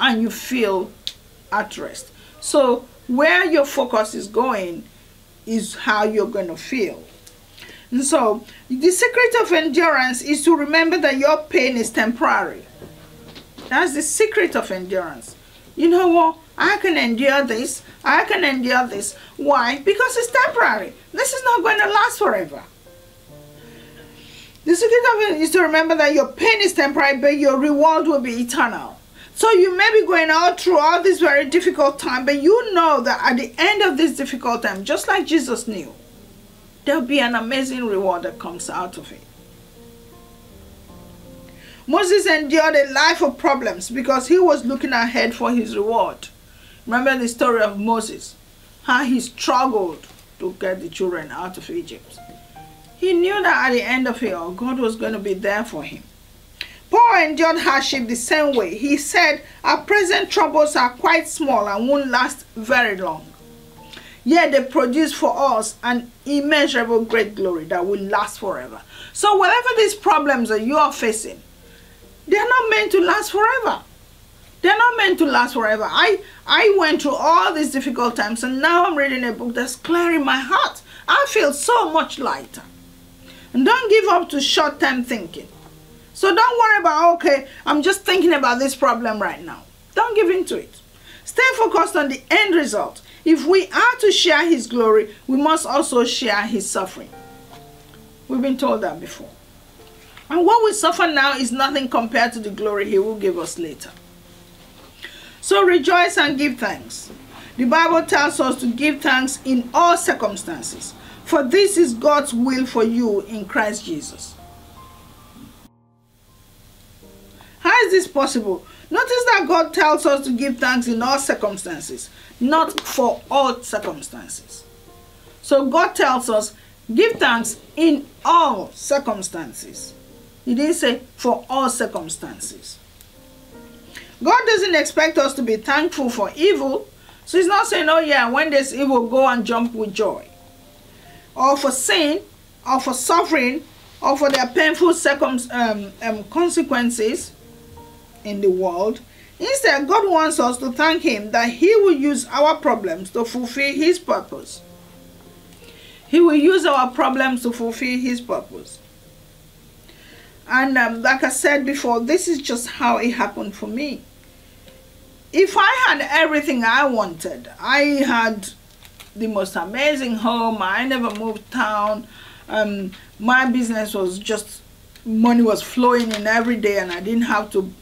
and you feel at rest. So where your focus is going is how you're going to feel. And so the secret of endurance is to remember that your pain is temporary. That's the secret of endurance. You know what? I can endure this. I can endure this. Why? Because it's temporary. This is not going to last forever. The secret of it is to remember that your pain is temporary, but your reward will be eternal. So you may be going out through all this very difficult time, but you know that at the end of this difficult time, just like Jesus knew, there'll be an amazing reward that comes out of it. Moses endured a life of problems because he was looking ahead for his reward. Remember the story of Moses, how he struggled to get the children out of Egypt. He knew that at the end of it all, God was going to be there for him. Paul endured hardship the same way. He said, Our present troubles are quite small and won't last very long. Yet they produce for us an immeasurable great glory that will last forever. So, whatever these problems that you are facing, they're not meant to last forever. They're not meant to last forever. I, I went through all these difficult times and now I'm reading a book that's clearing my heart. I feel so much lighter. And don't give up to short-term thinking. So don't worry about, okay, I'm just thinking about this problem right now. Don't give in to it. Stay focused on the end result. If we are to share his glory, we must also share his suffering. We've been told that before. And what we suffer now is nothing compared to the glory he will give us later. So rejoice and give thanks. The Bible tells us to give thanks in all circumstances, for this is God's will for you in Christ Jesus. How is this possible? Notice that God tells us to give thanks in all circumstances, not for all circumstances. So God tells us, give thanks in all circumstances. He didn't say for all circumstances. God doesn't expect us to be thankful for evil. So he's not saying, oh yeah, when there's evil, go and jump with joy. Or for sin, or for suffering, or for their painful um, um, consequences in the world. Instead, God wants us to thank him that he will use our problems to fulfill his purpose. He will use our problems to fulfill his purpose. And um, like I said before, this is just how it happened for me. If I had everything I wanted, I had the most amazing home, I never moved town, um, my business was just, money was flowing in every day and I didn't have to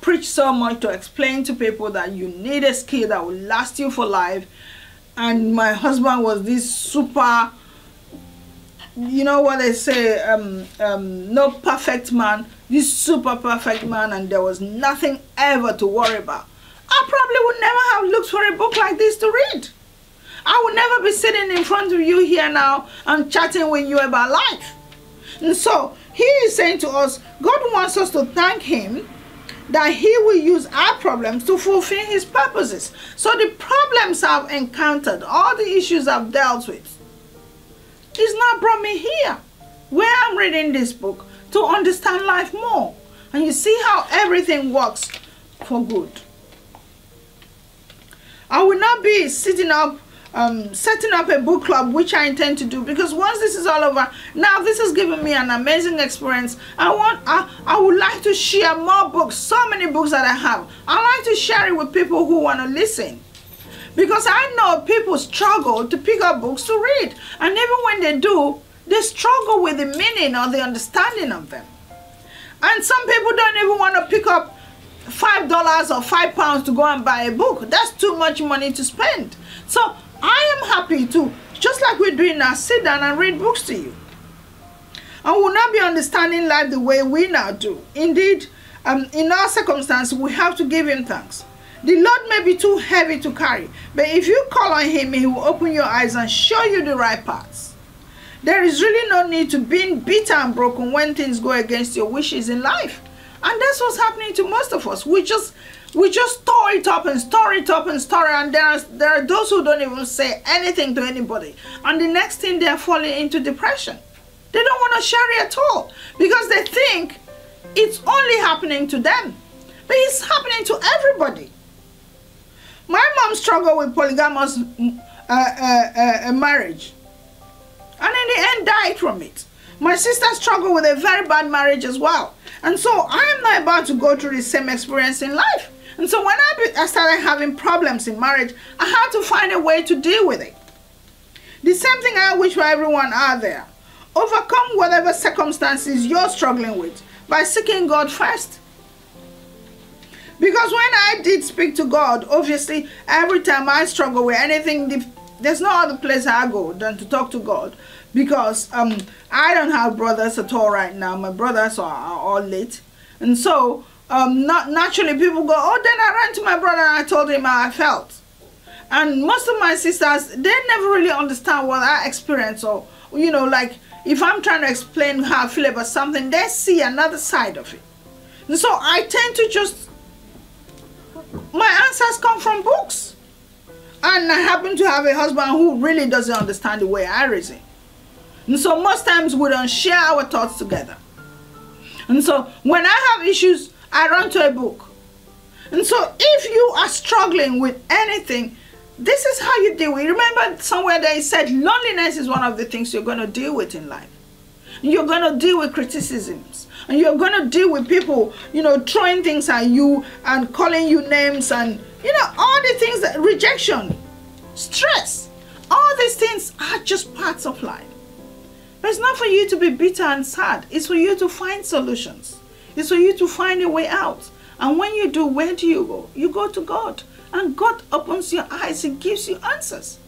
preach so much to explain to people that you need a skill that will last you for life. And my husband was this super you know what they say um, um, no perfect man this super perfect man and there was nothing ever to worry about. I probably would never have looked for a book like this to read. I would never be sitting in front of you here now and chatting with you about life. And so he is saying to us god wants us to thank him that he will use our problems to fulfill his purposes. So the problems i've encountered all the issues i've dealt with He's not brought me here where I'm reading this book to understand life more. And you see how everything works for good. I will not be sitting up, um, setting up a book club, which I intend to do, because once this is all over, now this has given me an amazing experience. I want, I, I would like to share more books, so many books that I have. I like to share it with people who want to listen. Because I know people struggle to pick up books to read. And even when they do, they struggle with the meaning or the understanding of them. And some people don't even want to pick up five dollars or five pounds to go and buy a book. That's too much money to spend. So I am happy to, just like we're doing now, sit down and read books to you. And will not be understanding life the way we now do. Indeed, um, in our circumstance, we have to give him thanks. The Lord may be too heavy to carry, but if you call on him, he will open your eyes and show you the right paths. There is really no need to being bitter and broken when things go against your wishes in life. And that's what's happening to most of us. We just we just store it up and store it up and store it and there are there are those who don't even say anything to anybody. And the next thing they're falling into depression. They don't want to share it at all because they think it's only happening to them. But it's happening to everybody. My mom struggled with polygamous uh, uh, uh, marriage and in the end died from it. My sister struggled with a very bad marriage as well. And so I am not about to go through the same experience in life. And so when I started having problems in marriage, I had to find a way to deal with it. The same thing I wish for everyone out there. Overcome whatever circumstances you're struggling with by seeking God first. Because when I did speak to God, obviously, every time I struggle with anything, there's no other place I go than to talk to God. Because um, I don't have brothers at all right now. My brothers are, all late. And so, um, not naturally, people go, oh, then I ran to my brother and I told him how I felt. And most of my sisters, they never really understand what I experience or, you know, like if I'm trying to explain how I feel about something, they see another side of it. And so I tend to just, my answers come from books. And I happen to have a husband who really doesn't understand the way I reason. And so most times we don't share our thoughts together. And so when I have issues, I run to a book. And so if you are struggling with anything, this is how you deal with it. Remember somewhere they said loneliness is one of the things you're going to deal with in life. You're going to deal with criticisms. And you're going to deal with people, you know, throwing things at you and calling you names and, you know, all the things that rejection, stress, all these things are just parts of life. But it's not for you to be bitter and sad. It's for you to find solutions. It's for you to find a way out. And when you do, where do you go? You go to God. And God opens your eyes. and gives you answers.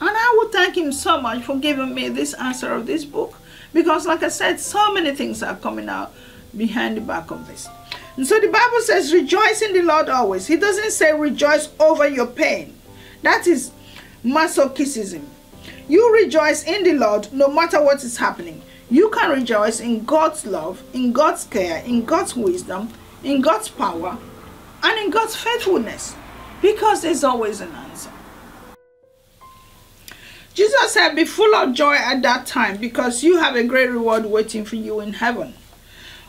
And I would thank him so much for giving me this answer of this book. Because like I said, so many things are coming out behind the back of this. And so the Bible says, rejoice in the Lord always. He doesn't say rejoice over your pain. That is masochism. You rejoice in the Lord no matter what is happening. You can rejoice in God's love, in God's care, in God's wisdom, in God's power, and in God's faithfulness. Because there's always an answer. Jesus said, Be full of joy at that time because you have a great reward waiting for you in heaven.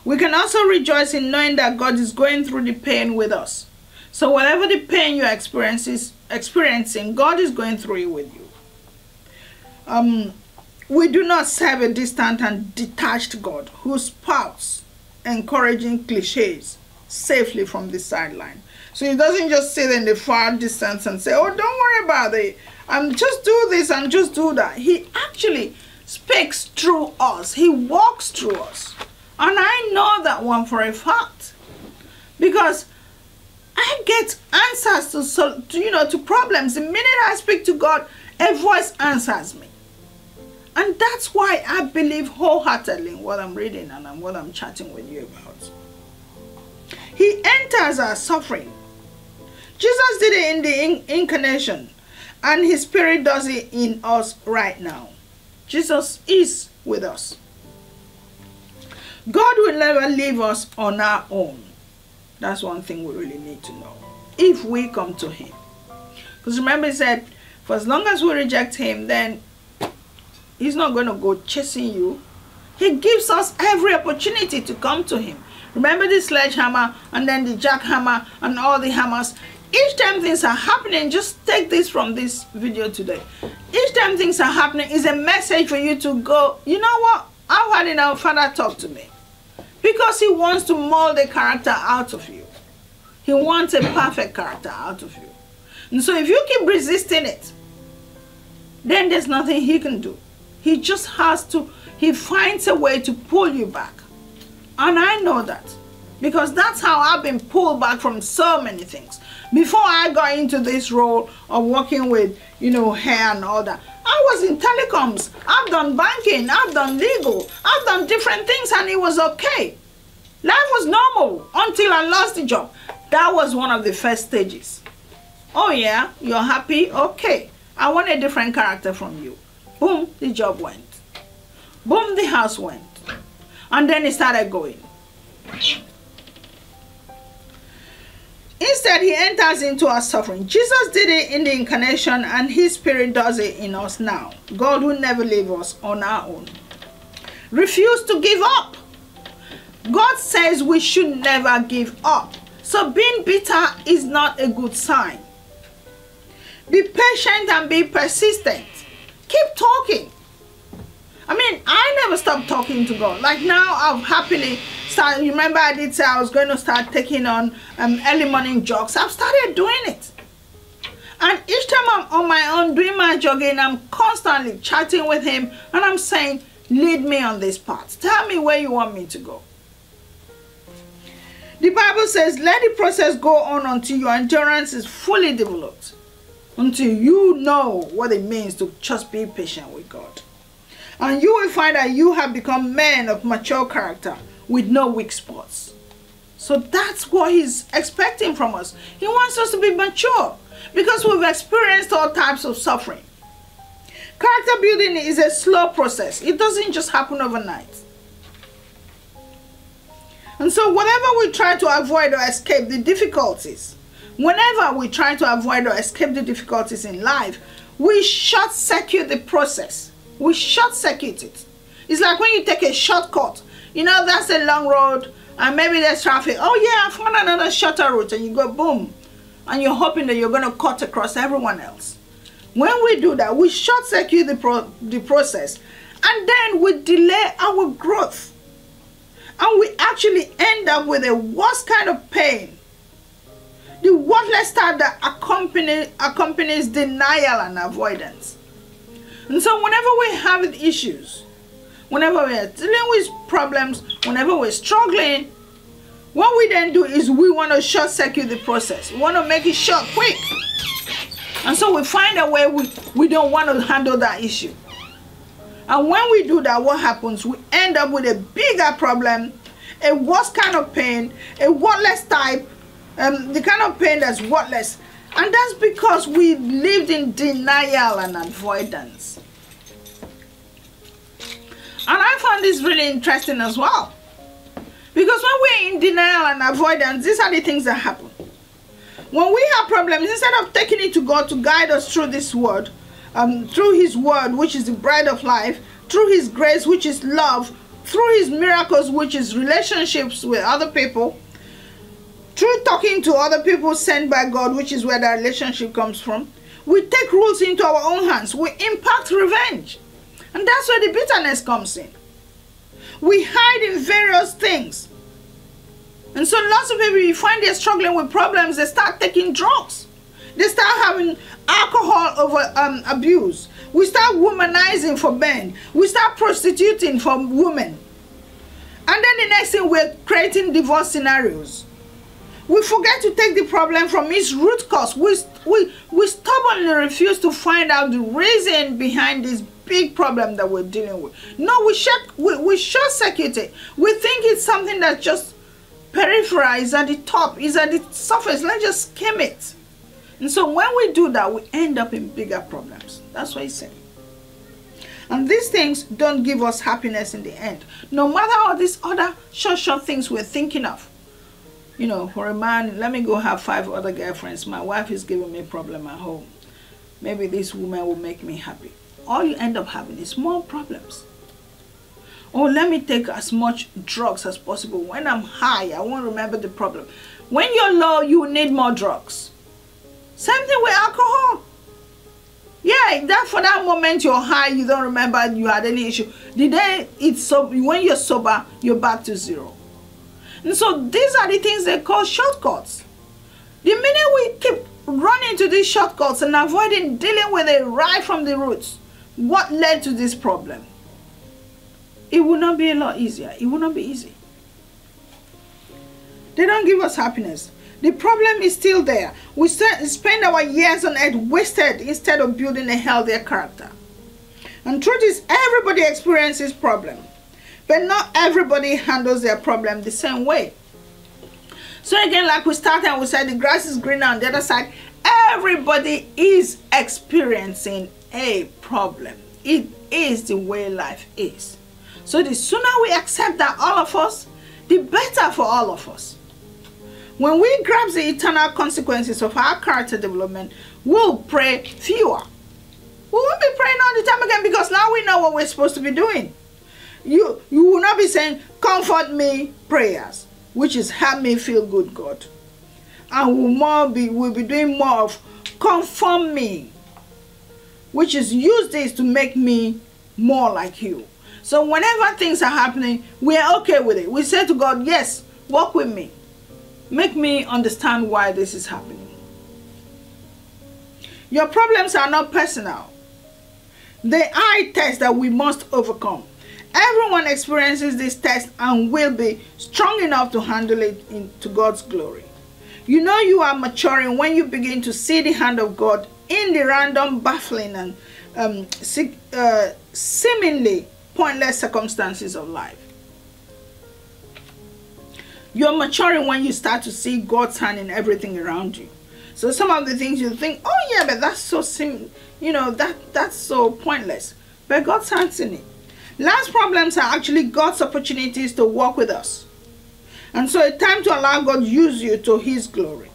We can also rejoice in knowing that God is going through the pain with us. So, whatever the pain you're experiencing, God is going through it with you. Um, we do not serve a distant and detached God who spouts encouraging cliches safely from the sideline. So he doesn't just sit in the far distance and say, oh, don't worry about it. Um, just do this and just do that. He actually speaks through us. He walks through us. And I know that one for a fact. Because I get answers to, to, you know, to problems. The minute I speak to God, a voice answers me. And that's why I believe wholeheartedly in what I'm reading and what I'm chatting with you about. He enters our suffering Jesus did it in the incarnation, and His Spirit does it in us right now. Jesus is with us. God will never leave us on our own. That's one thing we really need to know. If we come to Him. Because remember, He said, for as long as we reject Him, then He's not going to go chasing you. He gives us every opportunity to come to Him. Remember the sledgehammer and then the jackhammer and all the hammers each time things are happening just take this from this video today. Each time things are happening is a message for you to go you know what? I've had enough father talk to me? Because he wants to mold a character out of you. He wants a perfect character out of you. And so if you keep resisting it then there's nothing he can do. He just has to he finds a way to pull you back. And i know that. Because that's how I've been pulled back from so many things. Before I got into this role of working with, you know, hair and all that, I was in telecoms. I've done banking, I've done legal, I've done different things and it was okay. Life was normal until I lost the job. That was one of the first stages. Oh yeah, you're happy? Okay. I want a different character from you. Boom, the job went. Boom, the house went. And then it started going. Instead, he enters into our suffering. Jesus did it in the incarnation, and his spirit does it in us now. God will never leave us on our own. Refuse to give up. God says we should never give up. So being bitter is not a good sign. Be patient and be persistent. Keep talking. I mean, I never stopped talking to God. Like now, I've happily started. Remember, I did say I was going to start taking on um, early morning jogs. I've started doing it. And each time I'm on my own doing my jogging, I'm constantly chatting with Him and I'm saying, Lead me on this path. Tell me where you want me to go. The Bible says, Let the process go on until your endurance is fully developed, until you know what it means to just be patient with God and you will find that you have become men of mature character with no weak spots. So that's what he's expecting from us. He wants us to be mature because we've experienced all types of suffering. Character building is a slow process. It doesn't just happen overnight. And so whenever we try to avoid or escape the difficulties, whenever we try to avoid or escape the difficulties in life, we short circuit the process we short circuit it. It's like when you take a shortcut. You know, that's a long road and maybe there's traffic. Oh yeah, I found another shorter route and you go boom. And you're hoping that you're going to cut across everyone else. When we do that, we short circuit the, pro the process and then we delay our growth. And we actually end up with a worse kind of pain. The worthless type that accompany, accompanies denial and avoidance. And so whenever we have issues, whenever we're dealing with problems, whenever we're struggling, what we then do is we want to short circuit the process. We want to make it short, quick. And so we find a way we, we don't want to handle that issue. And when we do that, what happens? We end up with a bigger problem, a worse kind of pain, a worthless type, um, the kind of pain that's worthless. And that's because we lived in denial and avoidance. And I found this really interesting as well. Because when we're in denial and avoidance, these are the things that happen. When we have problems, instead of taking it to God to guide us through this word, um, through His word, which is the bread of life, through His grace, which is love, through His miracles, which is relationships with other people, through talking to other people sent by God, which is where the relationship comes from, we take rules into our own hands. We impact revenge. And that's where the bitterness comes in. We hide in various things. And so lots of people, you find they're struggling with problems, they start taking drugs. They start having alcohol over um, abuse. We start womanizing for men. We start prostituting for women. And then the next thing, we're creating divorce scenarios. We forget to take the problem from its root cause. We, we, we stubbornly refuse to find out the reason behind this big problem that we're dealing with. No, we, check, we, we short circuit it. We think it's something that just peripheral, is at the top, is at the surface. Let's just skim it. And so when we do that, we end up in bigger problems. That's what he's saying. And these things don't give us happiness in the end. No matter all these other short, short things we're thinking of you know, for a man, let me go have five other girlfriends. My wife is giving me problem at home. Maybe this woman will make me happy. All you end up having is more problems. Or let me take as much drugs as possible. When I'm high, I won't remember the problem. When you're low, you need more drugs. Same thing with alcohol. Yeah, that for that moment you're high, you don't remember you had any issue. The day it's so when you're sober, you're back to zero. And so these are the things they call shortcuts. The minute we keep running to these shortcuts and avoiding dealing with it right from the roots, what led to this problem? It will not be a lot easier. It will not be easy. They don't give us happiness. The problem is still there. We spend our years on it wasted instead of building a healthier character. And truth is, everybody experiences problem, but not everybody handles their problem the same way. So again, like we started and we said, the grass is greener on the other side. Everybody is experiencing a problem. It is the way life is. So the sooner we accept that all of us, the better for all of us. When we grasp the eternal consequences of our character development, we'll pray fewer. We won't be praying all the time again because now we know what we're supposed to be doing. You, you will not be saying, comfort me prayers, which is help me feel good, God. And we'll, more be, we'll be doing more of conform me, which is use this to make me more like you. So whenever things are happening, we're okay with it. We say to God, yes, walk with me. Make me understand why this is happening. Your problems are not personal. They are test that we must overcome. Everyone experiences this test and will be strong enough to handle it in, to God's glory. You know you are maturing when you begin to see the hand of God in the random, baffling, and um, uh, seemingly pointless circumstances of life. You're maturing when you start to see God's hand in everything around you. So some of the things you think, oh yeah, but that's so sim, you know, that that's so pointless. But God's hand's in it. Last problems are actually God's opportunities to work with us. And so it's time to allow God use you to his glory.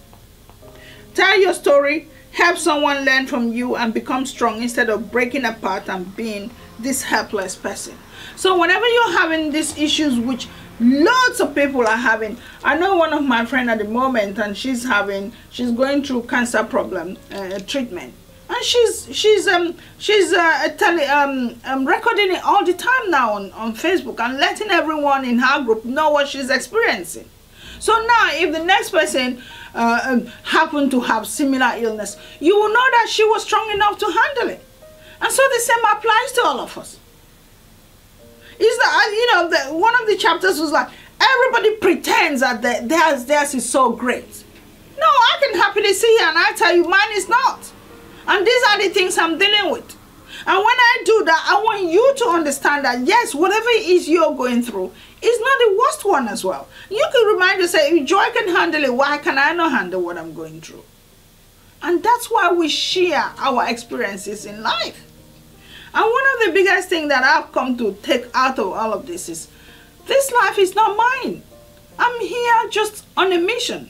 Tell your story, help someone learn from you and become strong instead of breaking apart and being this helpless person. So whenever you're having these issues which lots of people are having i know one of my friend at the moment and she's having she's going through cancer problem uh, treatment and she's she's um she's uh, um, um recording it all the time now on, on facebook and letting everyone in her group know what she's experiencing so now if the next person uh, um, happen to have similar illness you will know that she was strong enough to handle it and so the same applies to all of us is that you know the, one of the chapters was like everybody pretends that the, theirs theirs is so great. No, I can happily see and I tell you mine is not. And these are the things I'm dealing with. And when I do that, I want you to understand that yes, whatever it is you're going through is not the worst one as well. You can remind yourself, if Joy can handle it, why can I not handle what I'm going through? And that's why we share our experiences in life. And one of the biggest things that I've come to take out of all of this is this life is not mine. I'm here just on a mission.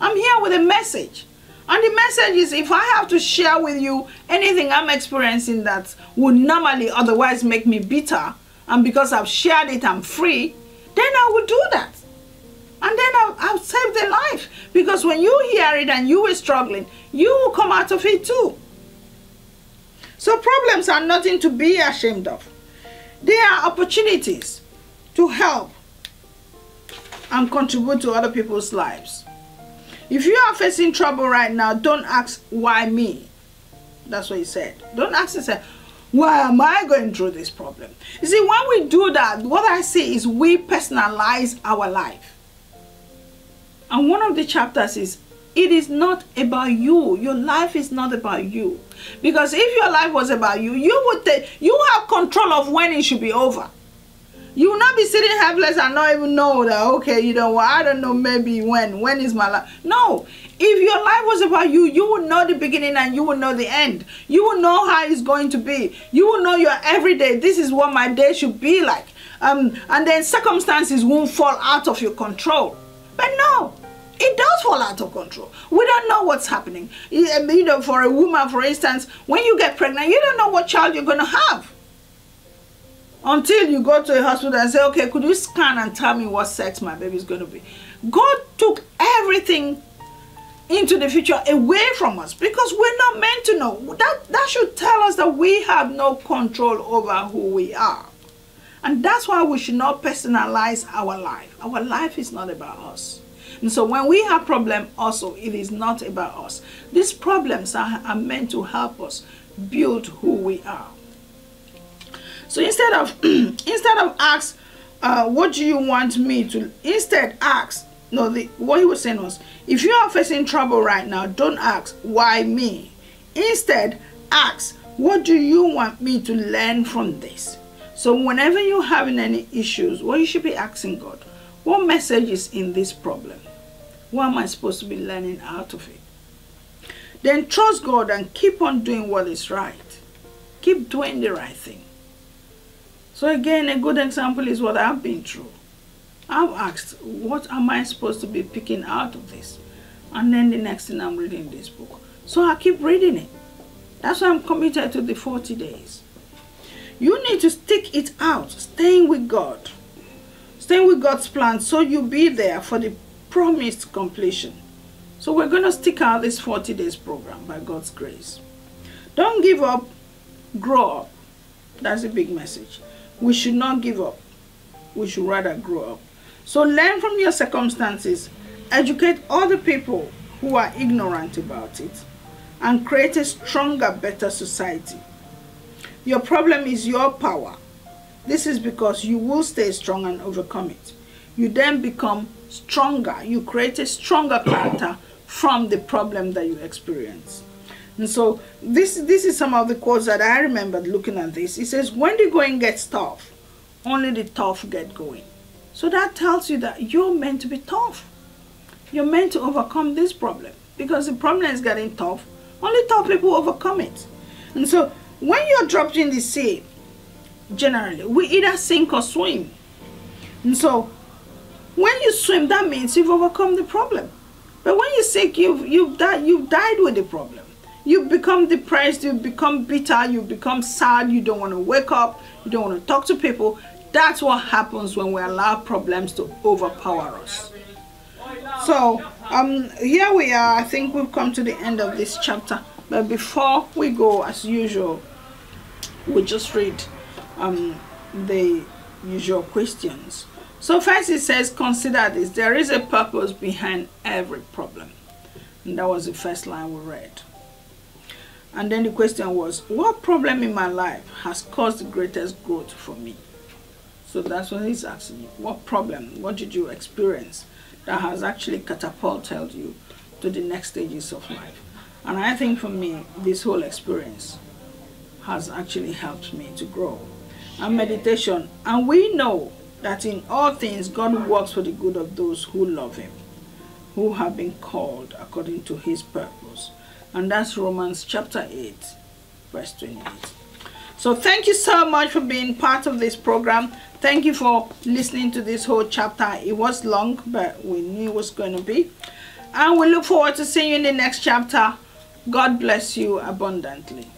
I'm here with a message. And the message is if I have to share with you anything I'm experiencing that would normally otherwise make me bitter, and because I've shared it, I'm free, then I will do that. And then I'll, I'll save their life. Because when you hear it and you were struggling, you will come out of it too. So problems are nothing to be ashamed of. They are opportunities to help and contribute to other people's lives. If you are facing trouble right now, don't ask, why me? That's what he said. Don't ask yourself, why am I going through this problem? You see, when we do that, what I see is we personalize our life. And one of the chapters is it is not about you. Your life is not about you. Because if your life was about you, you would take, you have control of when it should be over. You will not be sitting helpless and not even know that, okay, you know what, I don't know, maybe when, when is my life? No. If your life was about you, you would know the beginning and you would know the end. You will know how it's going to be. You will know your everyday, this is what my day should be like. Um, and then circumstances won't fall out of your control. But no, it does fall out of control. We don't know what's happening. You know, for a woman, for instance, when you get pregnant, you don't know what child you're going to have. Until you go to a hospital and say, okay, could you scan and tell me what sex my baby is going to be? God took everything into the future away from us because we're not meant to know. That, that should tell us that we have no control over who we are. And that's why we should not personalize our life. Our life is not about us. And so when we have problem also, it is not about us. These problems are, are meant to help us build who we are. So instead of instead of ask, uh, what do you want me to? Instead ask, no, the, what he was saying was, if you are facing trouble right now, don't ask, why me? Instead, ask, what do you want me to learn from this? So whenever you're having any issues, what you should be asking God, what message is in this problem? What am I supposed to be learning out of it? Then trust God and keep on doing what is right. Keep doing the right thing. So again, a good example is what I've been through. I've asked, what am I supposed to be picking out of this? And then the next thing I'm reading this book. So I keep reading it. That's why I'm committed to the 40 days. You need to stick it out, staying with God. Staying with God's plan so you'll be there for the promised completion. So we're going to stick out this 40 days program by God's grace. Don't give up, grow up. That's a big message. We should not give up. We should rather grow up. So learn from your circumstances. Educate other people who are ignorant about it. And create a stronger, better society. Your problem is your power. This is because you will stay strong and overcome it. You then become stronger. You create a stronger character from the problem that you experience. And so this this is some of the quotes that I remembered looking at this. It says, when the going gets tough, only the tough get going. So that tells you that you're meant to be tough. You're meant to overcome this problem. Because the problem is getting tough. Only tough people overcome it. And so when you're dropped in the sea, generally, we either sink or swim. And so when you swim, that means you've overcome the problem. But when you sink, you've, you've, died, you've died with the problem. You become depressed, you become bitter, you become sad, you don't want to wake up, you don't want to talk to people. That's what happens when we allow problems to overpower us. So, um, here we are. I think we've come to the end of this chapter. But before we go, as usual, we just read um, the usual questions. So first it says, consider this. There is a purpose behind every problem. And that was the first line we read. And then the question was, what problem in my life has caused the greatest growth for me? So that's what he's asking you. What problem, what did you experience that has actually catapulted you to the next stages of life? And I think for me, this whole experience has actually helped me to grow. And meditation, and we know that in all things God works for the good of those who love him, who have been called according to his purpose. And that's Romans chapter 8, verse 28. So thank you so much for being part of this program. Thank you for listening to this whole chapter. It was long, but we knew it was going to be. And we look forward to seeing you in the next chapter. God bless you abundantly.